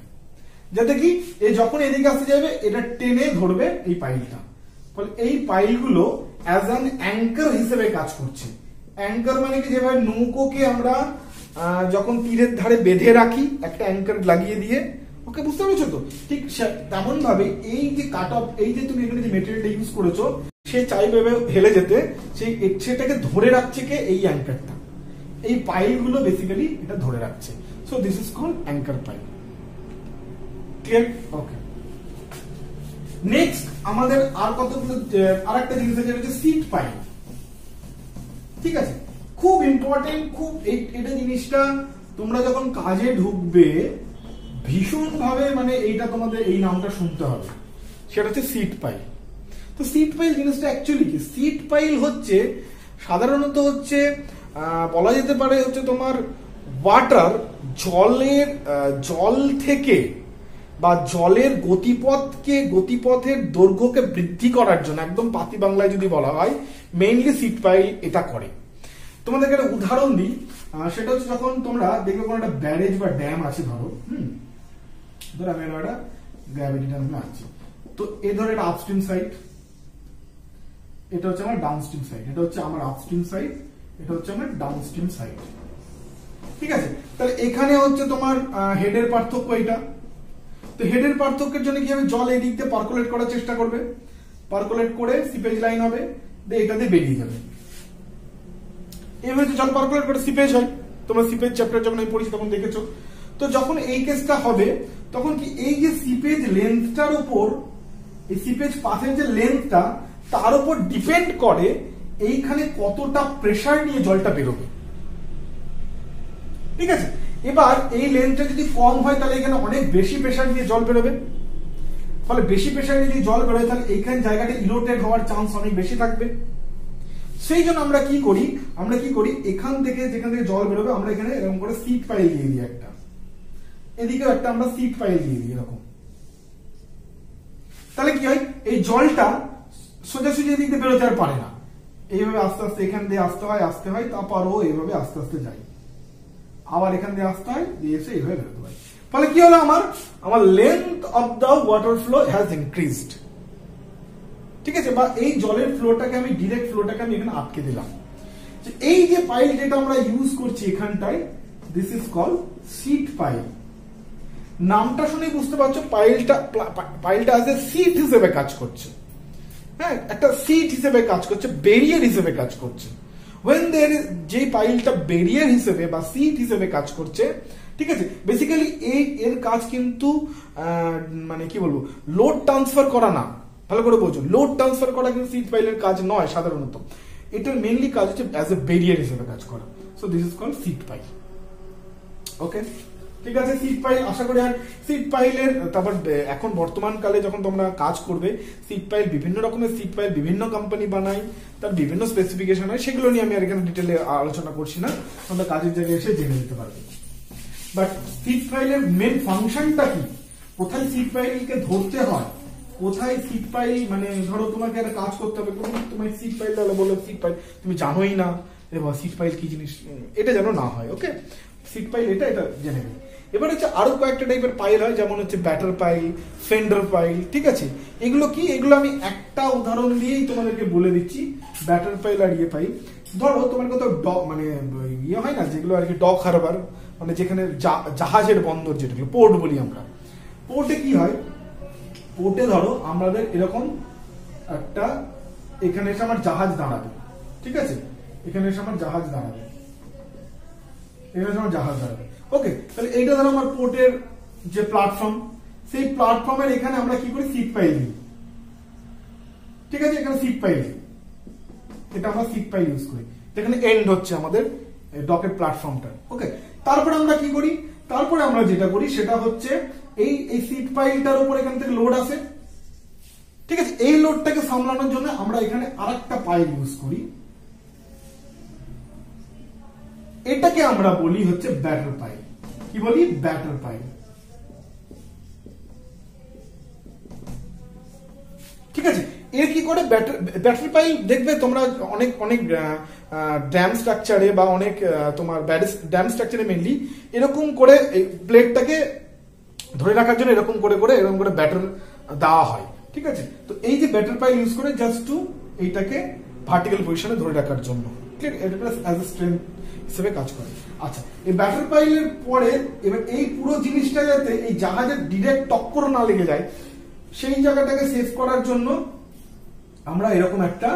যাতে কি, এ যখন এদিকে আসতে যাবে, এটা টেনে ধরবে এই পাইলটা ফলে এই পাইলগুলো অ্যাজ অ্যান অ্যাঙ্কার হিসেবে কাজ করছে। অ্যাঙ্কার মানে কি, যেভাবে নৌকোকে আমরা যখন তীরের ধারে বেঁধে রাখি, একটা অ্যাঙ্কার লাগিয়ে দিয়ে। ওকে, বুঝতে পেরেছ তো? ঠিক তেমন ভাবে এই যে কাট অফ এই যে তুমি এখানে যে মেটেরিয়ালটা ইউজ করেছ, সে চাইবে হেলে যেতে সেই সেটাকে ধরে রাখছে কে? এই অ্যাঙ্কারটা এই পাইলগুলো বেসিক্যালি এটা ধরে রাখছে। So this is call anchor pile clear okay next আমাদের আর কতগুলো আর একটা জিনিস আছে হচ্ছে সিট পাইল ঠিক আছে? খুব ইম্পর্টেন্ট খুব এটা জিনিসটা তোমরা যখন কাজে ঢুকবে ভীষণ ভাবে মানে এইটা তোমাদের এই নামটা শুনতে হবে। সেটা হচ্ছে সিট পাইল তো সিট পাইল জিনিসটা অ্যাকচুয়ালি কি? সিট পাইল হচ্ছে সাধারণত হচ্ছে বলা যেতে পারে হচ্ছে তোমার ওয়াটার জলের জল থেকে বা জলের গতিপথকে, গতিপথের দৈর্ঘ্যকে বৃদ্ধি করার জন্য, একদম পাতি বাংলায় যদি বলা হয় মেইনলি সিট পাইল এটা করে। তোমাদেরকে একটা উদাহরণ দিই সেটা হচ্ছে যখন তোমরা দেখবে কোনো একটা ব্যারেজ বা ড্যাম আছে, ধরো, হুম? ধরো আমি একটা গ্র্যাভিটি ড্যাম আছি। তো এ ধরো এটা আপস্ট্রিম সাইড এটা হচ্ছে আমার ডাউনস্ট্রিম সাইড এটা হচ্ছে আমার আপস্ট্রিম সাইড এটা হচ্ছে আমার ডাউনস্ট্রিম সাইড ঠিক আছে? তাহলে এখানে হচ্ছে তোমার হেডের পার্থক্য এটা তো হেডের পার্থক্যের জন্য কি হবে জল এই দিক দিয়ে পার্কুলেট করার চেষ্টা করবে? পার্কুলেট করে সিপেজ লাইন হবে, দিয়ে এটা দিয়ে বেরিয়ে যাবে। এভাবে জল পার্কুলেট করে সিপেজ হয়। তোমরা সিপেজ চ্যাপ্টার যখন আমি পড়েছি তখন দেখেছ। তো যখন এই কেসটা হবে, তখন কি এই যে সিপেজ লেন্থটার উপর, এই সিপেজ পাথের যে লেন্থটা তার উপর ডিপেন্ড করে এইখানে কতটা প্রেসার নিয়ে জলটা বেরোবে। ঠিক আছে? এবার এই লেন্থটা যদি কম হয়, তাহলে এখানে অনেক বেশি প্রেশার নিয়ে জল বেরোবে। ফলে বেশি প্রেসার যদি জল বেরোয়, তাহলে এইখানে জায়গাটা ইরোটেড হওয়ার চান্স অনেক বেশি থাকবে। সেই জন্য আমরা কি করি? আমরা কি করি? এখান থেকে যেখান থেকে জল বেরোবে, আমরা এখানে এরকম করে সিট পাইল দিয়ে দিই একটা। এদিকেও একটা আমরা সিট পাইল দিয়ে দিই এরকম। তাহলে কি হয়? এই জলটা সোজাসুজি এদিক দিয়ে বেরোতে আর পারে না। এইভাবে আস্তে আস্তে এখান দিয়ে আসতে হয় আসতে হয় তারপরও এইভাবে আস্তে আস্তে যায়। আবার এখান দিয়ে আসতে হয় দিয়ে এসে এইভাবে বেরোতে হয়। ফলে কি হলো আমার? আমার length of the water flow has increased ঠিক আছে? বা এই জলের ফ্লোটাকে আমি ডিরেক্ট ফ্লোটাকে আমি এখানে আটকে দিলাম। এই যে পাইল যেটা আমরা ইউজ করছি এখানটায় this is call sheet pile নামটা শুনে বুঝতে পারছ পাইলটা পাইলটা আজ সিট হিসেবে কাজ করছে। হ্যাঁ একটা সিট হিসেবে কাজ করছে বেরিয়ার হিসেবে কাজ করছে। ওয়েন দের যে পাইলটা ব্যারিয়ার হিসেবে বা সিট হিসেবে কাজ করছে, ঠিক আছে? বেসিক্যালি এই, এর কাজ কিন্তু মানে কি বলব? লোড ট্রান্সফার করা না। ভালো করে বোঝো। লোড ট্রান্সফার করা কিন্তু সিট পাইলের কাজ নয়, সাধারণত। এটার মেনলি কাজ হচ্ছে অ্যাজ এ ব্যারিয়ার হিসেবে কাজ করা। So this is call sheet pile okay ঠিক আছে সিট পাইল আশা করি আর সিট পাইলের তারপর এখন বর্তমান কালে যখন তোমরা কাজ করবে সিট পাইল বিভিন্ন রকমের সিট পাইল বিভিন্ন কোম্পানি বানায়, তার বিভিন্ন স্পেসিফিকেশন হয়, সেগুলো নিয়ে আমি আর এখানে ডিটেলে আলোচনা করছি না, তোমরা কাজের জায়গায় এসে জেনে নিতে পারবে। বাট সিট ফাইলের মেন ফাংশনটা কি? কোথায় সিট ফাইলকে ধরতে হয়? কোথায় সিট ফাইল মানে ধরো তোমাকে একটা কাজ করতে হবে, তুমি তোমার সিট ফাইল তাহলে বলো সিট ফাইল তুমি জানোই না এবার সিট ফাইল কি জিনিস এটা যেন না হয় ওকে সিট ফাইল এটা এটা জেনে নেবে এবার হচ্ছে আরও কয়েকটা টাইপের পাইল হয়, যেমন হচ্ছে ব্যাটার পাইল ফেন্ডার পাইল ঠিক আছে? এগুলো কি? এগুলো আমি একটা উদাহরণ দিয়েই তোমাদেরকে বলে দিচ্ছি ব্যাটার পাইল আর ইয়ে পাইল ধরো, তোমার কত ডক মানে ইয়ে হয় না, যেগুলো আর কি ডক হারবার মানে যেখানে জাহাজের বন্দর যেটা পোর্ট বলি আমরা। পোর্টে কি হয়? পোর্টে ধরো, আমাদের এরকম একটা, এখানে এসে আমার জাহাজ দাঁড়াবে, ঠিক আছে? এখানে এসে আমার জাহাজ দাঁড়াবে। এখানে এসে আমার জাহাজ দাঁড়াবে। ওকে তাহলে এইটা ধরো আমার পোর্টের যে প্ল্যাটফর্ম সেই প্ল্যাটফর্মের এখানে আমরা কি করি? সিট পাই দিই। ঠিক আছে? এখানে সিট পাই দিই। এটা আমরা সিট পাই ইউজ করি। যেখানে এন্ড হচ্ছে আমাদের ডকের প্ল্যাটফর্মটা ওকে তারপরে আমরা কি করি? তারপরে আমরা যেটা করি, সেটা হচ্ছে এই এই সিট পাইলটার উপর এখান থেকে লোড আসে। ঠিক আছে? এই লোডটাকে সামলানোর জন্য আমরা এখানে আরেকটা পাইল ইউজ করি। এটাকে আমরা বলি হচ্ছে ব্যাটার পাইল কি বলি? ব্যাটার পাইল ঠিক আছে? এর কি করে ব্যাটারি পাইল দেখবে তোমরা অনেক অনেক ড্যাম স্ট্রাকচারে বা অনেক তোমার ড্যাম স্ট্রাকচারে মেনলি এরকম করে প্লেটটাকে ধরে রাখার জন্য এরকম করে করে, এরকম করে ব্যাটার দেওয়া হয়। ঠিক আছে? তো এই যে ব্যাটার পাইল ইউজ করে জাস্ট টু এইটাকে ভার্টিক্যাল পজিশনে ধরে রাখার জন্য। ঠিক এটা অ্যাজ এ স্ট্রেংথ হিসেবে কাজ করে। আচ্ছা এই ব্যাটার পাইলের পরে এবার এই পুরো জিনিসটা যাতে এই জাহাজের ডিরেক্ট টক্কর না লেগে যায়, সেই জায়গাটাকে সেভ করার জন্য আমরা এরকম একটা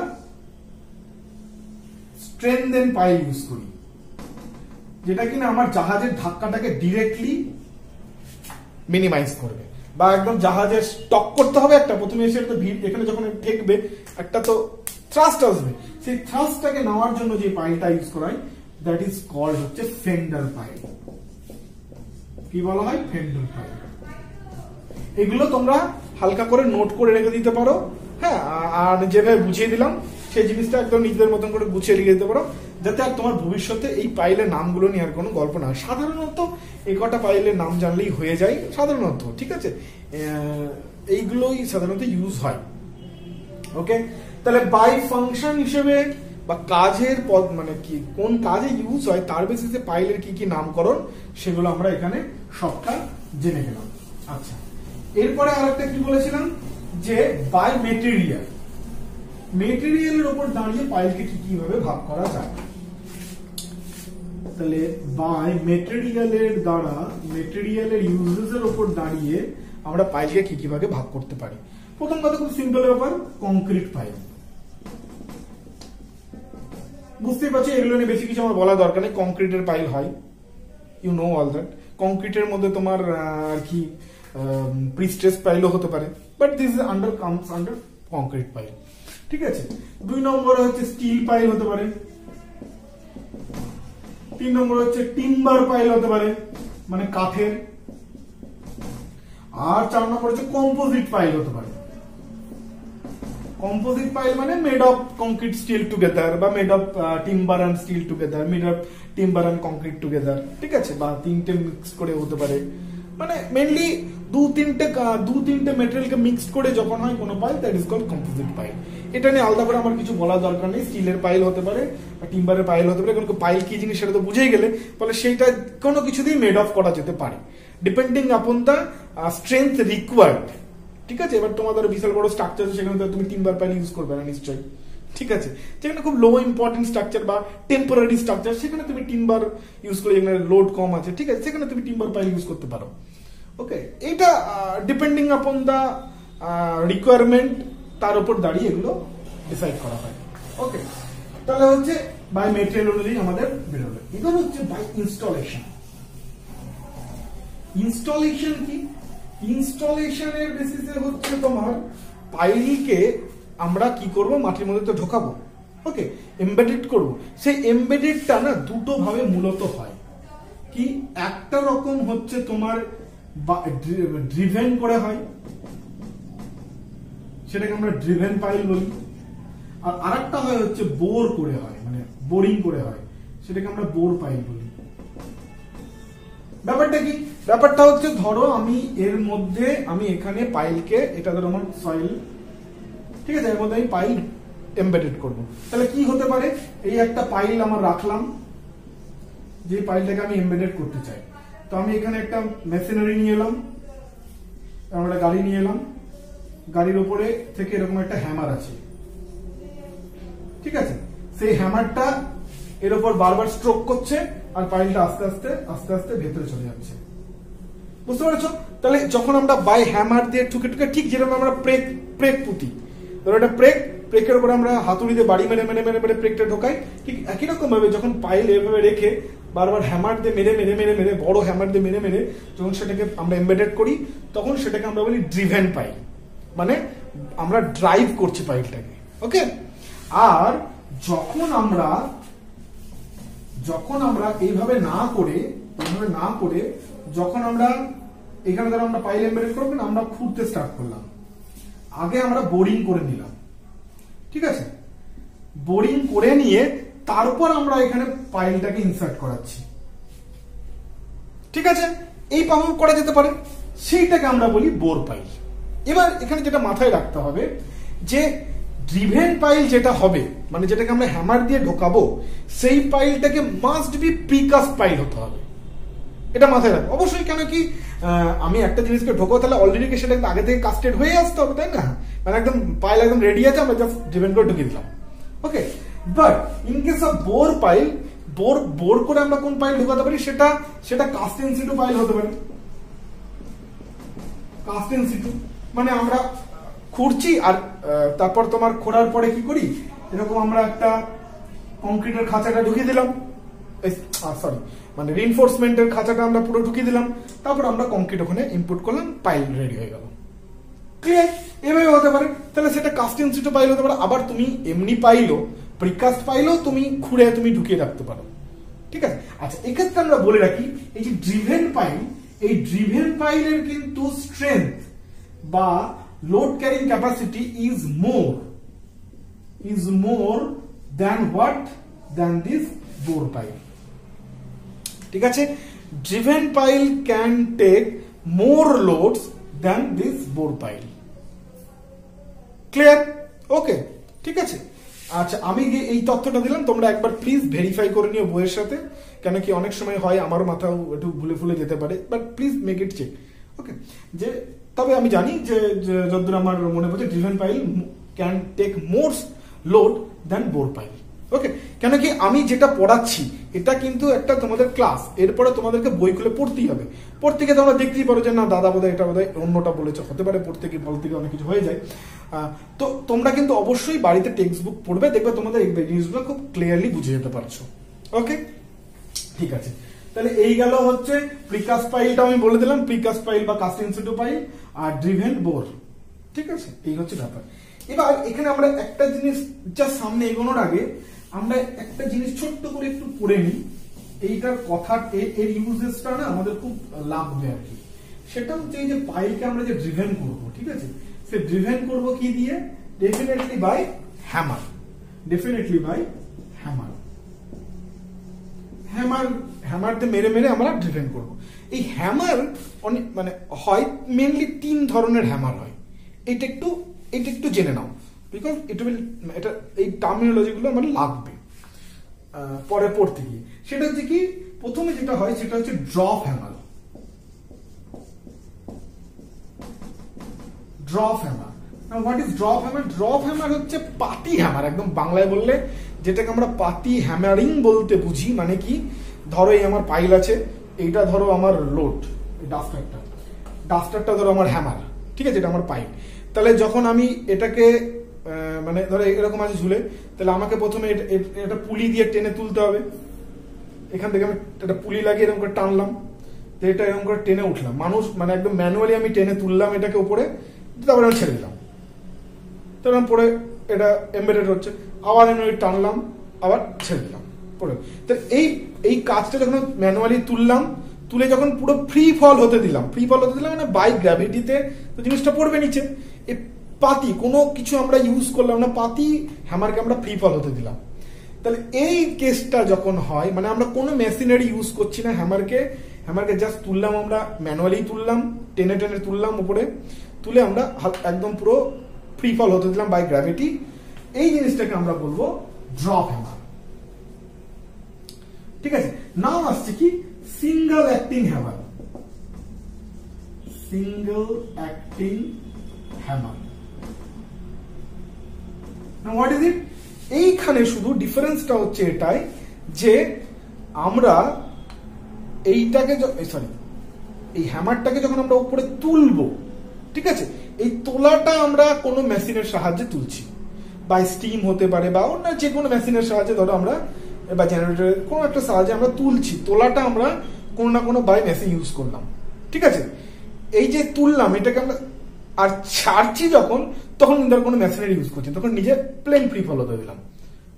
স্ট্রেনদেন পাইল ইউজ করি, যেটা কিনা আমার জাহাজের ধাক্কাটাকে ডিরেক্টলি মিনিমাইজ করবে। বা একদম জাহাজের স্টক করতে হবে একটা, প্রথমে এসে একটা ভিড় এখানে যখন ঠেকবে, একটা তো থ্রাস্ট আসবে। সেই থ্রাস্টটাকে নেওয়ার জন্য যে পাইলটা ইউজ করা হয় দ্যাট ইজ কল্ড হচ্ছে ফেন্ডার পাইল কি বলা হয়? ফেন্ডার পাইল এগুলো তোমরা হালকা করে নোট করে রেখে দিতে পারো। হ্যাঁ আর যেভাবে বুঝিয়ে দিলাম, সেই জিনিসটা একদম নিজেদের মতন করে গুছিয়ে লিখে দিতে পারো, যাতে আর তোমার ভবিষ্যতে এই পাইলের নামগুলো নিয়ে আর কোনো গল্প না সাধারণত এই কটা পাইলের নাম জানলেই হয়ে যায়, সাধারণত, ঠিক আছে? এইগুলোই সাধারণত ইউজ হয়। ওকে তাহলে বাই ফাংশন হিসেবে বা কাজের পদ মানে কি? কোন কাজে ইউজ হয়, তার বেসিসে পাইলের কি কি নামকরণ, সেগুলো আমরা এখানে সবটা জেনে গেলাম। আচ্ছা। এরপরে আরেকটা কি বলেছিলাম? যে বাই মেটেরিয়াল মেটেরিয়ালের উপর দাঁড়িয়ে পাইলকে কি কীভাবে ভাগ করা যায়? তাহলে বাই মেটেরিয়ালের দ্বারা মেটেরিয়ালের ইউজেসের উপর দাঁড়িয়ে আমরা পাইলকে কি কীভাবে ভাগ করতে পারি? প্রথম কথা খুব সিম্পল ব্যাপার কংক্রিট পাইল বুঝতেই পারছি, এগুলো নিয়ে বেশি কিছু আমার বলা দরকার নেই। কংক্রিটের পাইল হয় ইউ নো অল দ্যাট কংক্রিটের মধ্যে তোমার আর কি প্রিস্টেস পাইলও হতে পারে। But this is under comes under concrete pile ঠিক আছে? দুই নম্বরে হচ্ছে স্টিল পাইল হতে পারে। তিন নম্বর হচ্ছে টিম্বার পাইল হতে পারে মানে কাঠের। আর চার নম্বর হচ্ছে কম্পোজিট পাইল হতে পারে। কম্পোজিট পাইল মানে made of concrete steel together বা made of timber and steel together made of timber and concrete together ঠিক আছে? বা তিনটে মিক্স করে হতে পারে। মানে মেনলি দু তিনটে দু তিনটে মেটেরিয়ালকে মিক্সড করে যখন হয় কোনো pile that is called composite pile এটা নিয়ে আলাদা করে আমার কিছু বলা দরকার নেই। স্টিলের পাইল হতে পারে বা টিম্বারের পাইল হতে পারে। কারণ পাইল কি জিনিস সেটা তো বুঝেই গেলে। ফলে সেইটা কোনো কিছু দিয়ে মেড অফ করা যেতে পারে। Depending upon the strength required ঠিক আছে? এবার তোমাদের বিশাল বড় স্ট্রাকচার সেখানে তুমি তিনবার পাইল ইউজ করবে না নিশ্চয়ই। ঠিক আছে? যেখানে খুব লো ইম্পর্টেন্ট স্ট্রাকচার বা টেম্পোরারি স্ট্রাকচার সেখানে তুমি তিনবার ইউজ করে যেখানে লোড কম আছে, ঠিক আছে? সেখানে তুমি তিনবার পাইল ইউজ করতে পারো। ওকে এইটা ডিপেন্ডিং আপন দা রিকোয়ারমেন্ট তার উপর দাঁড়িয়ে এগুলো ডিসাইড করা হয়। ওকে তাহলে হচ্ছে বাই মেটেরিয়াল অনুযায়ী আমাদের বেরোলো। এবার হচ্ছে বাই ইনস্টলেশন ইনস্টলেশন কি? ইনস্টলেশনের বেসিসে হচ্ছে তোমার পাইলকে আমরা কি করব? মাটির মধ্যে তো ঢোকাবো। ওকে এমবেডেড করব। সেই এমবেডেডটা না দুটো ভাবে মূলত হয়। কি? একটা রকম হচ্ছে তোমার ড্রিভেন করে হয়। সেটাকে আমরা ড্রিভেন পাইল বলি। আর আরেকটা হয় হচ্ছে বোর করে হয় মানে বোরিং করে হয়। সেটাকে আমরা বোর পাইল বলি। ব্যাপারটা কি? ব্যাপারটা হচ্ছে, ধরো আমি এর মধ্যে, আমি এখানে পাইলকে, এটা ধরো আমার সয়েল ঠিক আছে? এর মধ্যে আমি পাইল এমবেডেড করব। তাহলে কি হতে পারে? এই একটা পাইল আমার রাখলাম, যে পাইলটাকে আমি এমবেডেড করতে চাই। তো আমি এখানে একটা মেশিনারি নিয়ে এলাম আমরা গাড়ি নিয়ে এলাম। গাড়ির উপরে থেকে এরকম একটা হ্যামার আছে। ঠিক আছে? সেই হ্যামারটা এর উপর বারবার স্ট্রোক করছে আর পাইলটা আস্তে আস্তে আস্তে আস্তে ভেতরে চলে যাচ্ছে। বুঝতে পেরেছ? তাহলে যখন আমরা বাই হ্যামার দিয়ে ঠুকে ঠুকে, ঠিক যেরকম আমরা প্রেক প্রেক পুঁতি, ধরো একটা প্রেক প্রেকের উপর আমরা হাতুড়ি দিয়ে বাড়ি মেরে মেরে মেরে মেরে প্রেকটা ঢোকাই, ঠিক একই রকম ভাবে যখন পাইল এভাবে রেখে বারবার হ্যামার দিয়ে মেরে মেরে মেরে মেরে, বড় হ্যামার দিয়ে মেরে মেরে যখন সেটাকে আমরা এমবেডেড করি, তখন সেটাকে আমরা বলি ড্রিভেন পাইল মানে আমরা ড্রাইভ করছি পাইলটাকে ওকে আর যখন আমরা যখন আমরা এইভাবে না করে, এইভাবে না করে, যখন আমরা এখানে ধরো আমরা পাইল এমবেডেড করব, না, আমরা খুঁড়তে স্টার্ট করলাম। আগে আমরা বোরিং করে নিলাম। ঠিক আছে? বোরিং করে নিয়ে তারপর আমরা এখানে পাইলটাকে ইনসার্ট করাচ্ছি। ঠিক আছে? এই পাম্প করা যেতে পারে। সেইটাকে আমরা বলি বোর পাইল এবার এখানে যেটা মাথায় রাখতে হবে, যে ড্রিভেন পাইল যেটা হবে মানে যেটাকে আমরা হ্যামার দিয়ে ঢোকাবো, সেই পাইলটাকে মাস্ট বি প্রিকাস্ট পাইল হতে হবে। এটা মাথায় রাখব অবশ্যই কেন কি আমি একটা জিনিসকে ঢোকাবো, তাহলে অলরেডি সেটা আগে থেকে কাস্টেড হয়ে আসতে হবে, তাই না? মানে একদম পাইল একদম রেডি আছে, আমরা জাস্ট ড্রিভেন করে ঢুকিয়ে দিলাম। Okay but in case of bore pile bore bore করে আমরা কোন পাইল ঢোকাতে পারি? সেটা সেটা কাস্ট ইনসিটু পাইল হতে পারে। কাস্ট ইনসিটু মানে আমরা খুঁড়ছি আর তারপর তোমার খোঁড়ার পরে কি করি? এরকম আমরা একটা কংক্রিটের খাঁচাটা ঢুকিয়ে দিলাম। সরি মানে রিনফোর্সমেন্টের খাঁচাটা আমরা পুরো ঢুকিয়ে দিলাম। তারপর আমরা কংক্রিট ওখানে ইনপুট করলাম পাইল রেডি হয়ে গেল। ক্লিয়ার এভাবে হতে পারে। তাহলে সেটা কাস্ট ইনস্টিটিউট পাইল হতে পারে। আবার তুমি এমনি পাইলো প্রিকাস্ট পাইলো তুমি খুঁড়ে তুমি ঢুকিয়ে রাখতে পারো। ঠিক আছে? আচ্ছা এক্ষেত্রে আমরা বলে রাখি, এই যে ড্রিভেন পাইল এই ড্রিভেন পাইলের কিন্তু স্ট্রেংথ বা load carrying capacity is more is more than what than this bore pile ঠিক আছে? Driven pile can take more loads than this bore pile clear okay ঠিক আছে? আচ্ছা আমি এই তথ্যটা দিলাম। তোমরা একবার প্লিজ ভেরিফাই করে নিও বইয়ের সাথে। কেন কি অনেক সময় হয় আমার মাথাও একটু ভুলে ফুলে যেতে পারে। But please make it check okay যে তবে আমি জানি যে যতদূর আমার মনে পড়ছে driven pile can take more load than bore pile okay কেন কি আমি যেটা পড়াচ্ছি, এটা কিন্তু একটা তোমাদের ক্লাস এরপরে তোমাদেরকে বই খুলে পড়তেই হবে। পড়তে গিয়ে তোমরা দেখতেই পারো যে, না, দাদা বোধহয়, এটা বোধহয় অন্যটা বলেছে। হতে পারে পড়তে গিয়ে বলতে গিয়ে অনেক কিছু হয়ে যায়। তো তোমরা কিন্তু অবশ্যই বাড়িতে টেক্সট বুক পড়বে, দেখবে তোমাদের জিনিসগুলো খুব ক্লিয়ারলি বুঝে যেতে পারছ। ওকে ঠিক আছে। তাহলে এই গেল হচ্ছে প্রিকাস পাইলটা আমি বলে দিলাম প্রিকাস পাইল বা কাস্ট ইনস্টিটিউ পাইল আর ড্রিভেন বোর ঠিক আছে? এই হচ্ছে ব্যাপার। এবার এখানে আমরা একটা জিনিস যা সামনে এগোনোর আগে আমরা একটা জিনিস ছোট্ট করে একটু পড়ে নিই। এইটার কথা এর ইউজেসটা না আমাদের খুব লাগবে আর কি। সেটা হচ্ছে এই যে পাইলকে আমরা যে ড্রিভেন করব, ঠিক আছে? সে ড্রিভেন করব কি দিয়ে? Definitely by hammer definitely by hammer হ্যামারতে মেরে মেরে আমরা ড্রিভেন করব। এই হ্যামার অনেক মানে হয় মেনলি তিন ধরনের হ্যামার হয়। এটা একটু এটা একটু জেনে নাও। বিকজ ইট উইল এটা, এই টার্মিনোলজিগুলো আমার লাগবে। পরে পড়তে গিয়ে। সেটা হচ্ছে কি, প্রথমে যেটা হয়, সেটা হচ্ছে drop hammer drop hammer what is drop hammer drop hammer হচ্ছে পাতি হ্যামার একদম বাংলায় বললে যেটাকে আমরা পাতি হ্যামারিং বলতে বুঝি মানে কি? ধরো এই আমার পাইল আছে, এইটা ধরো আমার লোড ডাস্টারটা ডাস্টারটা ধরো আমার হ্যামার ঠিক আছে? এটা আমার পাইল তাহলে যখন আমি এটাকে মানে ধরো এরকম আছে ঝুলে, তাহলে আমাকে প্রথমে এটা- পুলি দিয়ে টেনে তুলতে হবে। এখান থেকে আমি একটা পুলি লাগিয়ে এরকম করে টানলাম। তো এটা এরকম করে টেনে উঠলাম। মানুষ মানে একদম ম্যানুয়ালি আমি টেনে তুললাম এটাকে উপরে, তারপরে আমি ছেড়ে দিলাম। তখন পরে এটা এমবেডেড হচ্ছে। আবার আমি ওই টানলাম, আবার ছেড়ে দিলাম। পরে তো এই এই কাজটা যখন ম্যানুয়ালি তুললাম, তুলে যখন পুরো ফ্রি ফল হতে দিলাম ফ্রি ফল হতে দিলাম মানে বাই গ্র্যাভিটিতে তো জিনিসটা পড়বে নিচে। এই পাতি, কোনো কিছু আমরা ইউজ করলাম না, পাতি হ্যামারকে আমরা ফ্রি ফল হতে দিলাম। তাহলে এই কেসটা যখন হয় মানে আমরা কোনো মেশিনারি ইউজ করছি না হ্যামারকে হ্যামারকে জাস্ট তুললাম আমরা ম্যানুয়ালি তুললাম টেনে টেনে তুললাম উপরে। তুলে আমরা একদম পুরো ফ্রি ফল হতে দিলাম বাই গ্র্যাভিটি এই জিনিসটাকে আমরা বলব ড্রপ হ্যামার ঠিক আছে? নাম আসছে কি? Single acting hammer single acting hammer what is it এইখানে শুধু ডিফারেন্সটা হচ্ছে এটাই যে আমরা এইটাকে সরি এই হ্যামারটাকে যখন আমরা উপরে তুলবো, ঠিক আছে? এই তোলাটা আমরা কোনো মেশিনের সাহায্যে তুলছি। বা স্টিম হতে পারে বা অন্য যে কোনো মেশিনের সাহায্যে ধরো আমরা, বা জেনারেটরের কোনো একটা সাহায্যে আমরা তুলছি। তোলাটা আমরা কোনো না কোনো বাই মেশিন ইউজ করলাম। ঠিক আছে? এই যে তুললাম, এটাকে আমরা আর ছাড়ছি যখন, তখন ধর কোনো মেশিনের ইউজ করছি তখন নিজে প্লেন ফ্রি ফল দিলাম।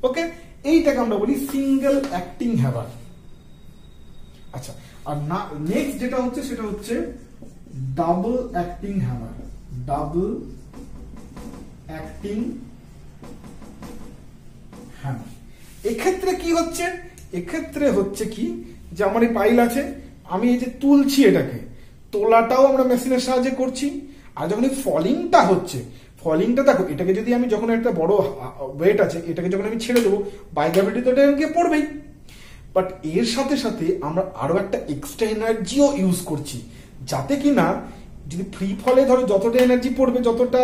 ওকে এইটাকে আমরা বলি সিঙ্গেল অ্যাক্টিং হ্যাভার আচ্ছা আর না নেক্সট যেটা হচ্ছে, সেটা হচ্ছে double acting hammer double acting hammer এক্ষেত্রে কি হচ্ছে? এক্ষেত্রে হচ্ছে কি? যে আমার এই পাইল আছে, আমি এই যে তুলছি এটাকে, তোলাটাও আমরা মেশিনের সাহায্যে করছি। আর যখন এই ফলিংটা হচ্ছে ফলিংটা দেখো, এটাকে যদি আমি যখন একটা বড় ওয়েট আছে, এটাকে যখন আমি ছেড়ে দেবো বাই তো এটা পড়বেই। বাট এর সাথে সাথে আমরা আরও একটা এক্সট্রা এনার্জিও ইউজ করছি, যাতে কি না যদি ফ্রি ফলে ধরো যতটা এনার্জি পড়বে, যতটা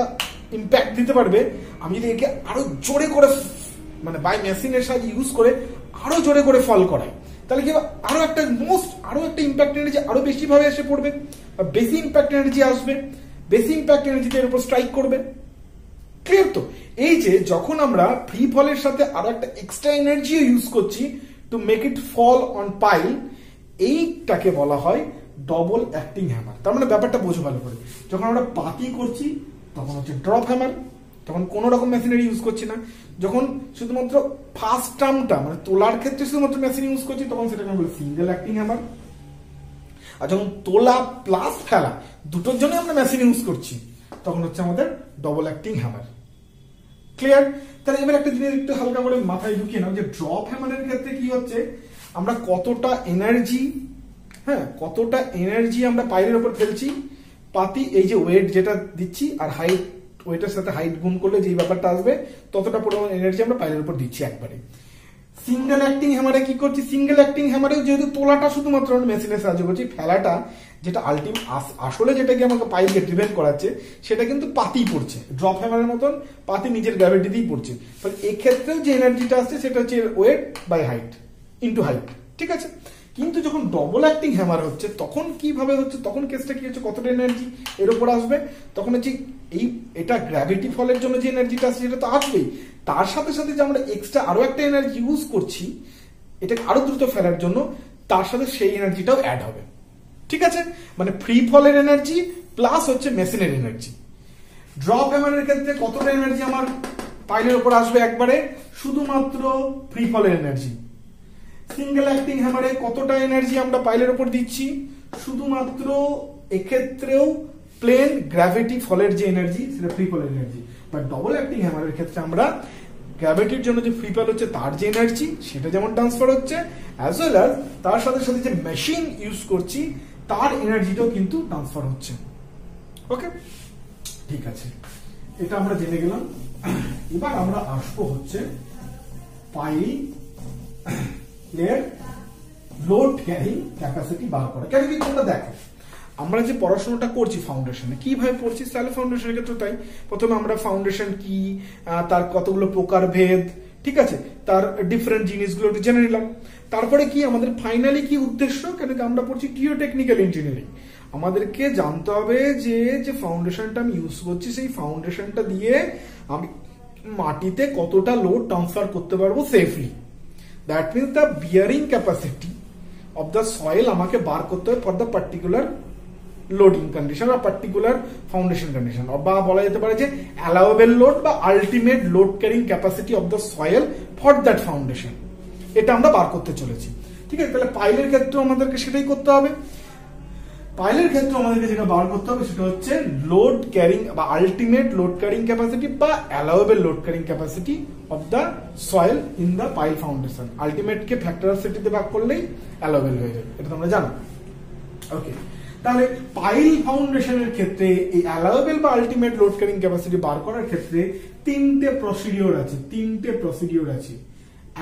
ইম্প্যাক্ট দিতে পারবে, আমি যদি একে আরও জোরে করে মানে বাই মেশিনের সাহায্যে ইউজ করে আরও জোরে করে ফল করাই, তাহলে কি? আরও একটা মোস্ট আরও একটা ইম্প্যাক্ট এনার্জি আরও বেশি ভাবে এসে পড়বে, বা বেশি ইম্প্যাক্ট এনার্জি আসবে, বেশি ইম্প্যাক্ট এনার্জিতে এর উপর স্ট্রাইক করবে ক্লিয়ার তো এই যে যখন আমরা ফ্রি ফলের সাথে আরও একটা এক্সট্রা এনার্জিও ইউজ করছি to make it fall on pile এইটাকে বলা হয় ডবল অ্যাক্টিং হ্যামার তার মানে ব্যাপারটা বোঝো ভালো করে। যখন আমরা পাতি করছি, তখন হচ্ছে ড্রপ হ্যামার তখন কোনো রকম মেশিনারি ইউজ করছি না। যখন শুধুমাত্র ফার্স্ট টার্মটা মানে তোলার ক্ষেত্রে শুধুমাত্র মেশিন ইউজ করছি, তখন সেটাকে আমরা বলি সিঙ্গেল অ্যাক্টিং হ্যামার আর যখন তোলা প্লাস ফেলা, দুটোর জন্য আমরা মেশিন ইউজ করছি, তখন হচ্ছে আমাদের ডবল অ্যাক্টিং হ্যামার ক্লিয়ার তাহলে এবার একটা জিনিস একটু হালকা করে মাথায় ঢুকিয়ে নাও যে ড্রপ হ্যামারের ক্ষেত্রে কি হচ্ছে? আমরা কতটা এনার্জি হ্যাঁ কতটা এনার্জি আমরা পাইলের ওপর ফেলছি, পাতি এই যে ওয়েট যেটা দিচ্ছি আর হাইট ওয়েটের সাথে হাইট গুণ করলে যে ব্যাপারটা আসবে, ততটা পরিমাণ এনার্জি আমরা পাইলের উপর দিচ্ছি একবারে। সিঙ্গেল অ্যাক্টিং হ্যামারে কি করছি? সিঙ্গেল অ্যাক্টিং হ্যামারে যেহেতু তোলাটা শুধুমাত্র আমরা মেশিনের সাহায্য করছি, ফেলাটা যেটা আলটিম আসলে যেটাকে আমাকে পাইলকে ড্রিভেন করাচ্ছে, সেটা কিন্তু পাতি পড়ছে ড্রপ হ্যামারের মতন পাতি নিজের গ্র্যাভিটিতেই পড়ছে। ফলে এক্ষেত্রেও যে এনার্জিটা আসছে, সেটা হচ্ছে weight by height into height ঠিক আছে? কিন্তু যখন ডবল অ্যাক্টিং হ্যামার হচ্ছে, তখন কীভাবে হচ্ছে, তখন কেসটা কি হচ্ছে, কতটা এনার্জি এর উপর আসবে? তখন হচ্ছে এই, এটা গ্র্যাভিটি ফলের জন্য যে এনার্জিটা আসছে, সেটা তো আসবেই। তার সাথে সাথে যে আমরা এক্সট্রা আরও একটা এনার্জি ইউজ করছি, এটাকে আরও দ্রুত ফেলার জন্য তার সাথে সেই এনার্জিটাও অ্যাড হবে। ঠিক আছে? মানে ফ্রি ফলের এনার্জি প্লাস হচ্ছে মেশিনের এনার্জি ড্রপ হ্যামারের ক্ষেত্রে কতটা এনার্জি আমার পাইলের উপর আসবে একবারে? শুধুমাত্র ফ্রি ফলের এনার্জি সিঙ্গেল অ্যাক্টিং হ্যামারে কতটা এনার্জি আমরা পাইলের উপর দিচ্ছি? শুধুমাত্র এক্ষেত্রেও প্লেন গ্র্যাভিটি ফলের যে এনার্জি সেটা ফ্রি ফলের এনার্জি বাট ডবল অ্যাক্টিং হ্যামারের ক্ষেত্রে আমরা গ্র্যাভিটির জন্য যে ফ্রি ফল হচ্ছে, তার যে এনার্জি সেটা যেমন ট্রান্সফার হচ্ছে অ্যাজ ওয়েল অ্যাজ তার সাথে সাথে যে মেশিন ইউজ করছি, তার এনার্জিটাও কিন্তু ট্রান্সফার হচ্ছে। ওকে ঠিক আছে। এটা আমরা জেনে গেলাম। এবার আমরা আসব হচ্ছে পাইল এর লোড ক্যারিং ক্যাপাসিটি বার করা। কেন কি তোমরা দেখো, আমরা যে পড়াশোনাটা করছি ফাউন্ডেশনে কীভাবে পড়ছি? তাহলে ফাউন্ডেশনের ক্ষেত্রে তাই। প্রথমে আমরা ফাউন্ডেশন কি তার কতগুলো প্রকারভেদ, ঠিক আছে? তার ডিফারেন্ট জিনিসগুলো একটু জেনে নিলাম। তারপরে কি, আমাদের ফাইনালি কি উদ্দেশ্য? কেন কি আমরা পড়ছি টিও টেকনিক্যাল ইঞ্জিনিয়ারিং আমাদেরকে জানতে হবে যে যে ফাউন্ডেশনটা আমি ইউজ করছি, সেই ফাউন্ডেশনটা দিয়ে আমি মাটিতে কতটা লোড ট্রান্সফার করতে পারব safely that means the bearing capacity of the soil আমাকে বার করতে হবে for the particular loading condition বা পার্টিকুলার ফাউন্ডেশন কন্ডিশন বা বলা যেতে পারে যে অ্যালাওয়েবেল লোড বা ultimate load carrying capacity of the soil for that foundation এটা আমরা বার করতে চলেছি। ঠিক আছে? তাহলে পাইলের ক্ষেত্রেও আমাদেরকে সেটাই করতে হবে। পাইলের ক্ষেত্রে আমাদেরকে যেটা বার করতে হবে সেটা হচ্ছে লোড ক্যারিং বা আলটিমেট লোড ক্যারিং ক্যাপাসিটি বা allowable load carrying capacity of the soil in the pile foundation ultimate K factor of সেফটিতে ভাগ করলেই অ্যালাউয়েবল হয়ে যাবে। এটা তোমরা জানো। ওকে তাহলে পাইল ফাউন্ডেশনের ক্ষেত্রে এই অ্যালাউয়েবল বা আলটিমেট লোড ক্যারিং ক্যাপাসিটি বার করার ক্ষেত্রে তিনটে প্রসিডিওর আছে, তিনটে প্রসিডিওর আছে।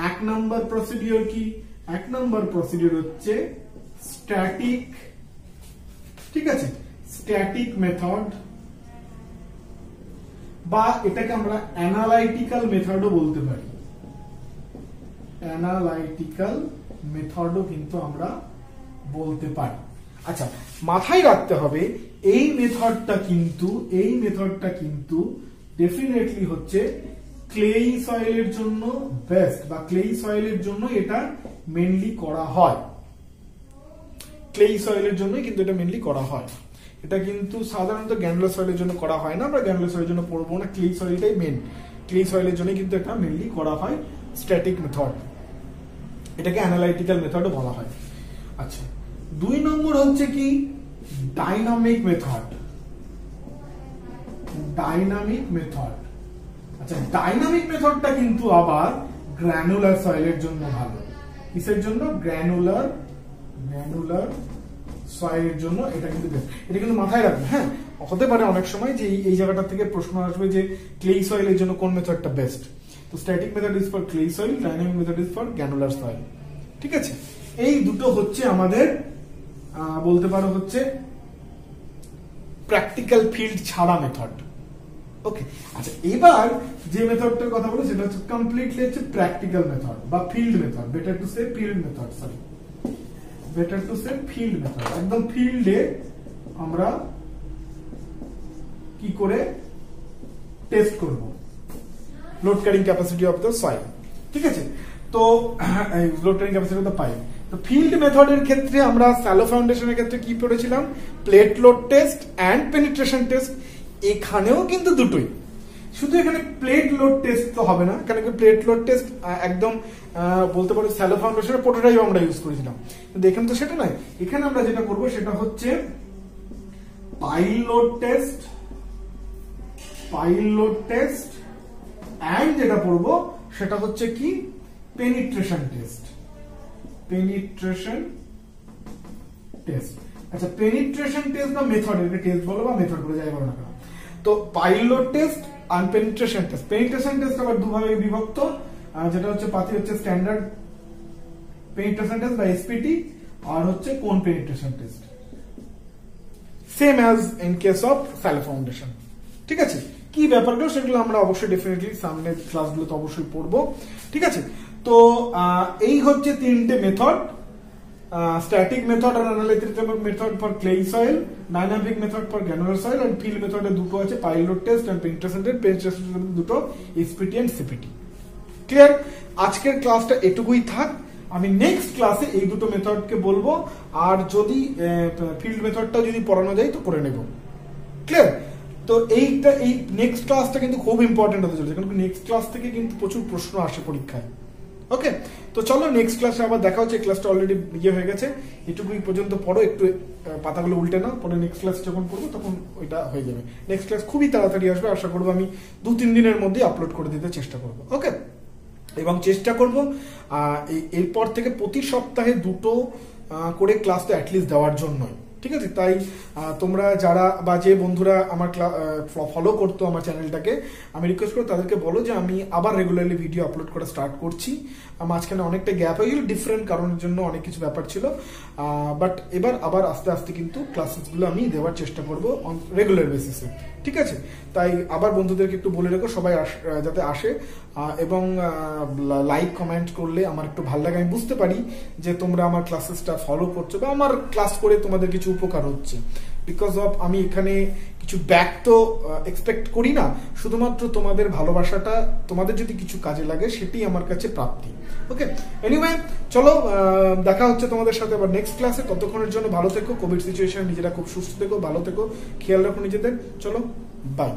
এক নাম্বার প্রসিডিওর কি? এক নাম্বার প্রসিডিওর হচ্ছে স্ট্যাটিক ঠিক আছে? স্ট্যাটিক মেথড বা এটাকে আমরা অ্যানালাইটিক্যাল মেথডও বলতে পারি। অ্যানালাইটিক্যাল মেথডও কিন্তু আমরা বলতে পারি। আচ্ছা মাথায় রাখতে হবে, এই মেথডটা কিন্তু, এই মেথডটা কিন্তু ডেফিনেটলি হচ্ছে ক্লেই সয়েলের জন্য বেস্ট বা ক্লেই সয়েলের জন্য এটা মেনলি করা হয়। ক্লেই সয়েলের জন্যই কিন্তু এটা মেনলি করা হয়। এটা কিন্তু সাধারণত গ্যান্ডুলার সয়েলের জন্য করা হয় না। আমরা গ্যান্ডুলার সয়েলের জন্য পড়ব না। ক্লেই সয়েলটাই মেন ক্লেই সয়েলের জন্য কিন্তু এটা মেনলি করা হয় স্ট্যাটিক মেথড এটাকে অ্যানালাইটিক্যাল মেথডও বলা হয়। আচ্ছা দুই নম্বর হচ্ছে কি? ডাইনামিক মেথড ডাইনামিক মেথড আচ্ছা ডাইনামিক মেথডটা কিন্তু আবার গ্র্যানুলার সয়েলের জন্য ভালো। কিসের জন্য? গ্র্যানুলার গ্র্যানুলার সয়েলের জন্য এটা কিন্তু এটা কিন্তু মাথায় রাখবে হ্যাঁ? হতে পারে অনেক সময় যে এই জায়গাটা থেকে প্রশ্ন আসবে যে ক্লেই সয়েলের জন্য কোন মেথডটা বেস্ট তো static method is for clay soil dynamic method is for granular soil ঠিক আছে? এই দুটো হচ্ছে আমাদের বলতে পারো হচ্ছে প্র্যাকটিক্যাল ফিল্ড ছাড়া মেথড ওকে আচ্ছা এবার যে মেথডটার কথা বলো সেটা হচ্ছে কমপ্লিটলি হচ্ছে প্র্যাকটিক্যাল মেথড বা field method better to say field method sorry better to say field method একদম ফিল্ডে আমরা কি করে টেস্ট করব? Load carrying capacity of the soil ঠিক আছে? তো load carrying capacity of the pipe তো ফিল্ড মেথডের ক্ষেত্রে আমরা স্যালো ফাউন্ডেশনের ক্ষেত্রে কি পড়েছিলাম? Plate load test and penetration test এখানেও কিন্তু দুটোই। শুধু এখানে প্লেট লোড টেস্ট তো হবে না এখানে প্লেট লোড টেস্ট একদম বলতে পারো স্যালো ফাউন্ডেশনের পোটোটাইপ আমরা ইউজ করেছিলাম। কিন্তু এখানে তো সেটা নয়, এখানে আমরা যেটা করব সেটা হচ্ছে pile load test pile load test and যেটা পড়ব সেটা হচ্ছে কি পেনিট্রেশন টেস্ট পেনিট্রেশন টেস্ট আচ্ছা পেনিট্রেশন টেস্ট বা মেথড এটা টেস্ট বলো বা মেথড বলে, যাই বলো না তো পাইলোড টেস্ট আর পেনিট্রেশন টেস্ট পেনিট্রেশন টেস্ট আবার দুভাবে বিভক্ত যেটা হচ্ছে পাতি হচ্ছে স্ট্যান্ডার্ড পেনিট্রেশন টেস্ট বা এসপিটি আর হচ্ছে কোন penetration test same as in case of shallow foundation ঠিক আছে? কি ব্যাপারগুলো সেগুলো আমরা অবশ্যই ডেফিনেটলি সামনের ক্লাসগুলোতে অবশ্যই পড়ব। ঠিক আছে? তো এই হচ্ছে তিনটে মেথড স্ট্যাটিক মেথড আর analytical method for clay soil dynamic method for granular soil and field মেথডে দুটো আছে pile load test and penetration test penetration দুটো এসপিটি এন্ড সিপিটি ক্লিয়ার আজকের ক্লাসটা এটুকুই থাক। আমি নেক্সট ক্লাসে এই দুটো মেথডকে বলব। আর যদি ফিল্ড মেথডটা যদি পড়ানো যায় তো করে নেব। ক্লিয়ার তো এইটা, এই নেক্সট ক্লাসটা কিন্তু খুব ইম্পর্টেন্ট হতে চলেছে। কারণ নেক্সট ক্লাস থেকে কিন্তু প্রচুর প্রশ্ন আসে পরীক্ষায়। ওকে তো চলো নেক্সট ক্লাসে আবার দেখা হচ্ছে ক্লাসটা অলরেডি ইয়ে হয়ে গেছে। এটুকুই পর্যন্ত পড়ো, একটু পাতাগুলো উল্টে নাও, পরে নেক্সট ক্লাস যখন পড়ব তখন ওইটা হয়ে যাবে। নেক্সট ক্লাস খুবই তাড়াতাড়ি আসবে, আশা করব আমি দু তিন দিনের মধ্যে আপলোড করে দিতে চেষ্টা করব। ওকে এবং চেষ্টা করব এরপর থেকে প্রতি সপ্তাহে দুটো করে ক্লাস তো অ্যাটলিস্ট দেওয়ার জন্যই। ঠিক আছে, তাই তোমরা যারা বা যে বন্ধুরা আমার ফলো করতো আমার চ্যানেলটাকে আমি রিকোয়েস্ট করব তাদেরকে বলো যে আমি আবার রেগুলারলি ভিডিও আপলোড করা স্টার্ট করছি। মাঝখানে অনেকটা গ্যাপ হয়ে গেল ডিফারেন্ট কারণের জন্য অনেক কিছু ব্যাপার ছিল। বাট এবার আবার আস্তে আস্তে কিন্তু ক্লাসেসগুলো আমি দেওয়ার চেষ্টা করব রেগুলার বেসিসে ঠিক আছে? তাই আবার বন্ধুদেরকে একটু বলে রেখো, সবাই যাতে আসে। এবং লাইক কমেন্ট করলে আমার একটু ভালো লাগে। আমি বুঝতে পারি যে তোমরা আমার ক্লাসেসটা ফলো করছ বা আমার ক্লাস করে তোমাদের কিছু উপকার হচ্ছে। বিকজ অফ আমি এখানে কিছু ব্যাক তো এক্সপেক্ট করি না। শুধুমাত্র তোমাদের ভালোবাসাটা, তোমাদের যদি কিছু কাজে লাগে, সেটি আমার কাছে প্রাপ্তি। ওকে এনিওয়ে চলো দেখা হচ্ছে তোমাদের সাথে আবার নেক্সট ক্লাসে ততক্ষণের জন্য ভালো থেকো কোভিড সিচুয়েশন নিজেরা খুব সুস্থ থেকো, ভালো থেকো, খেয়াল রাখো নিজেদের। চলো বাই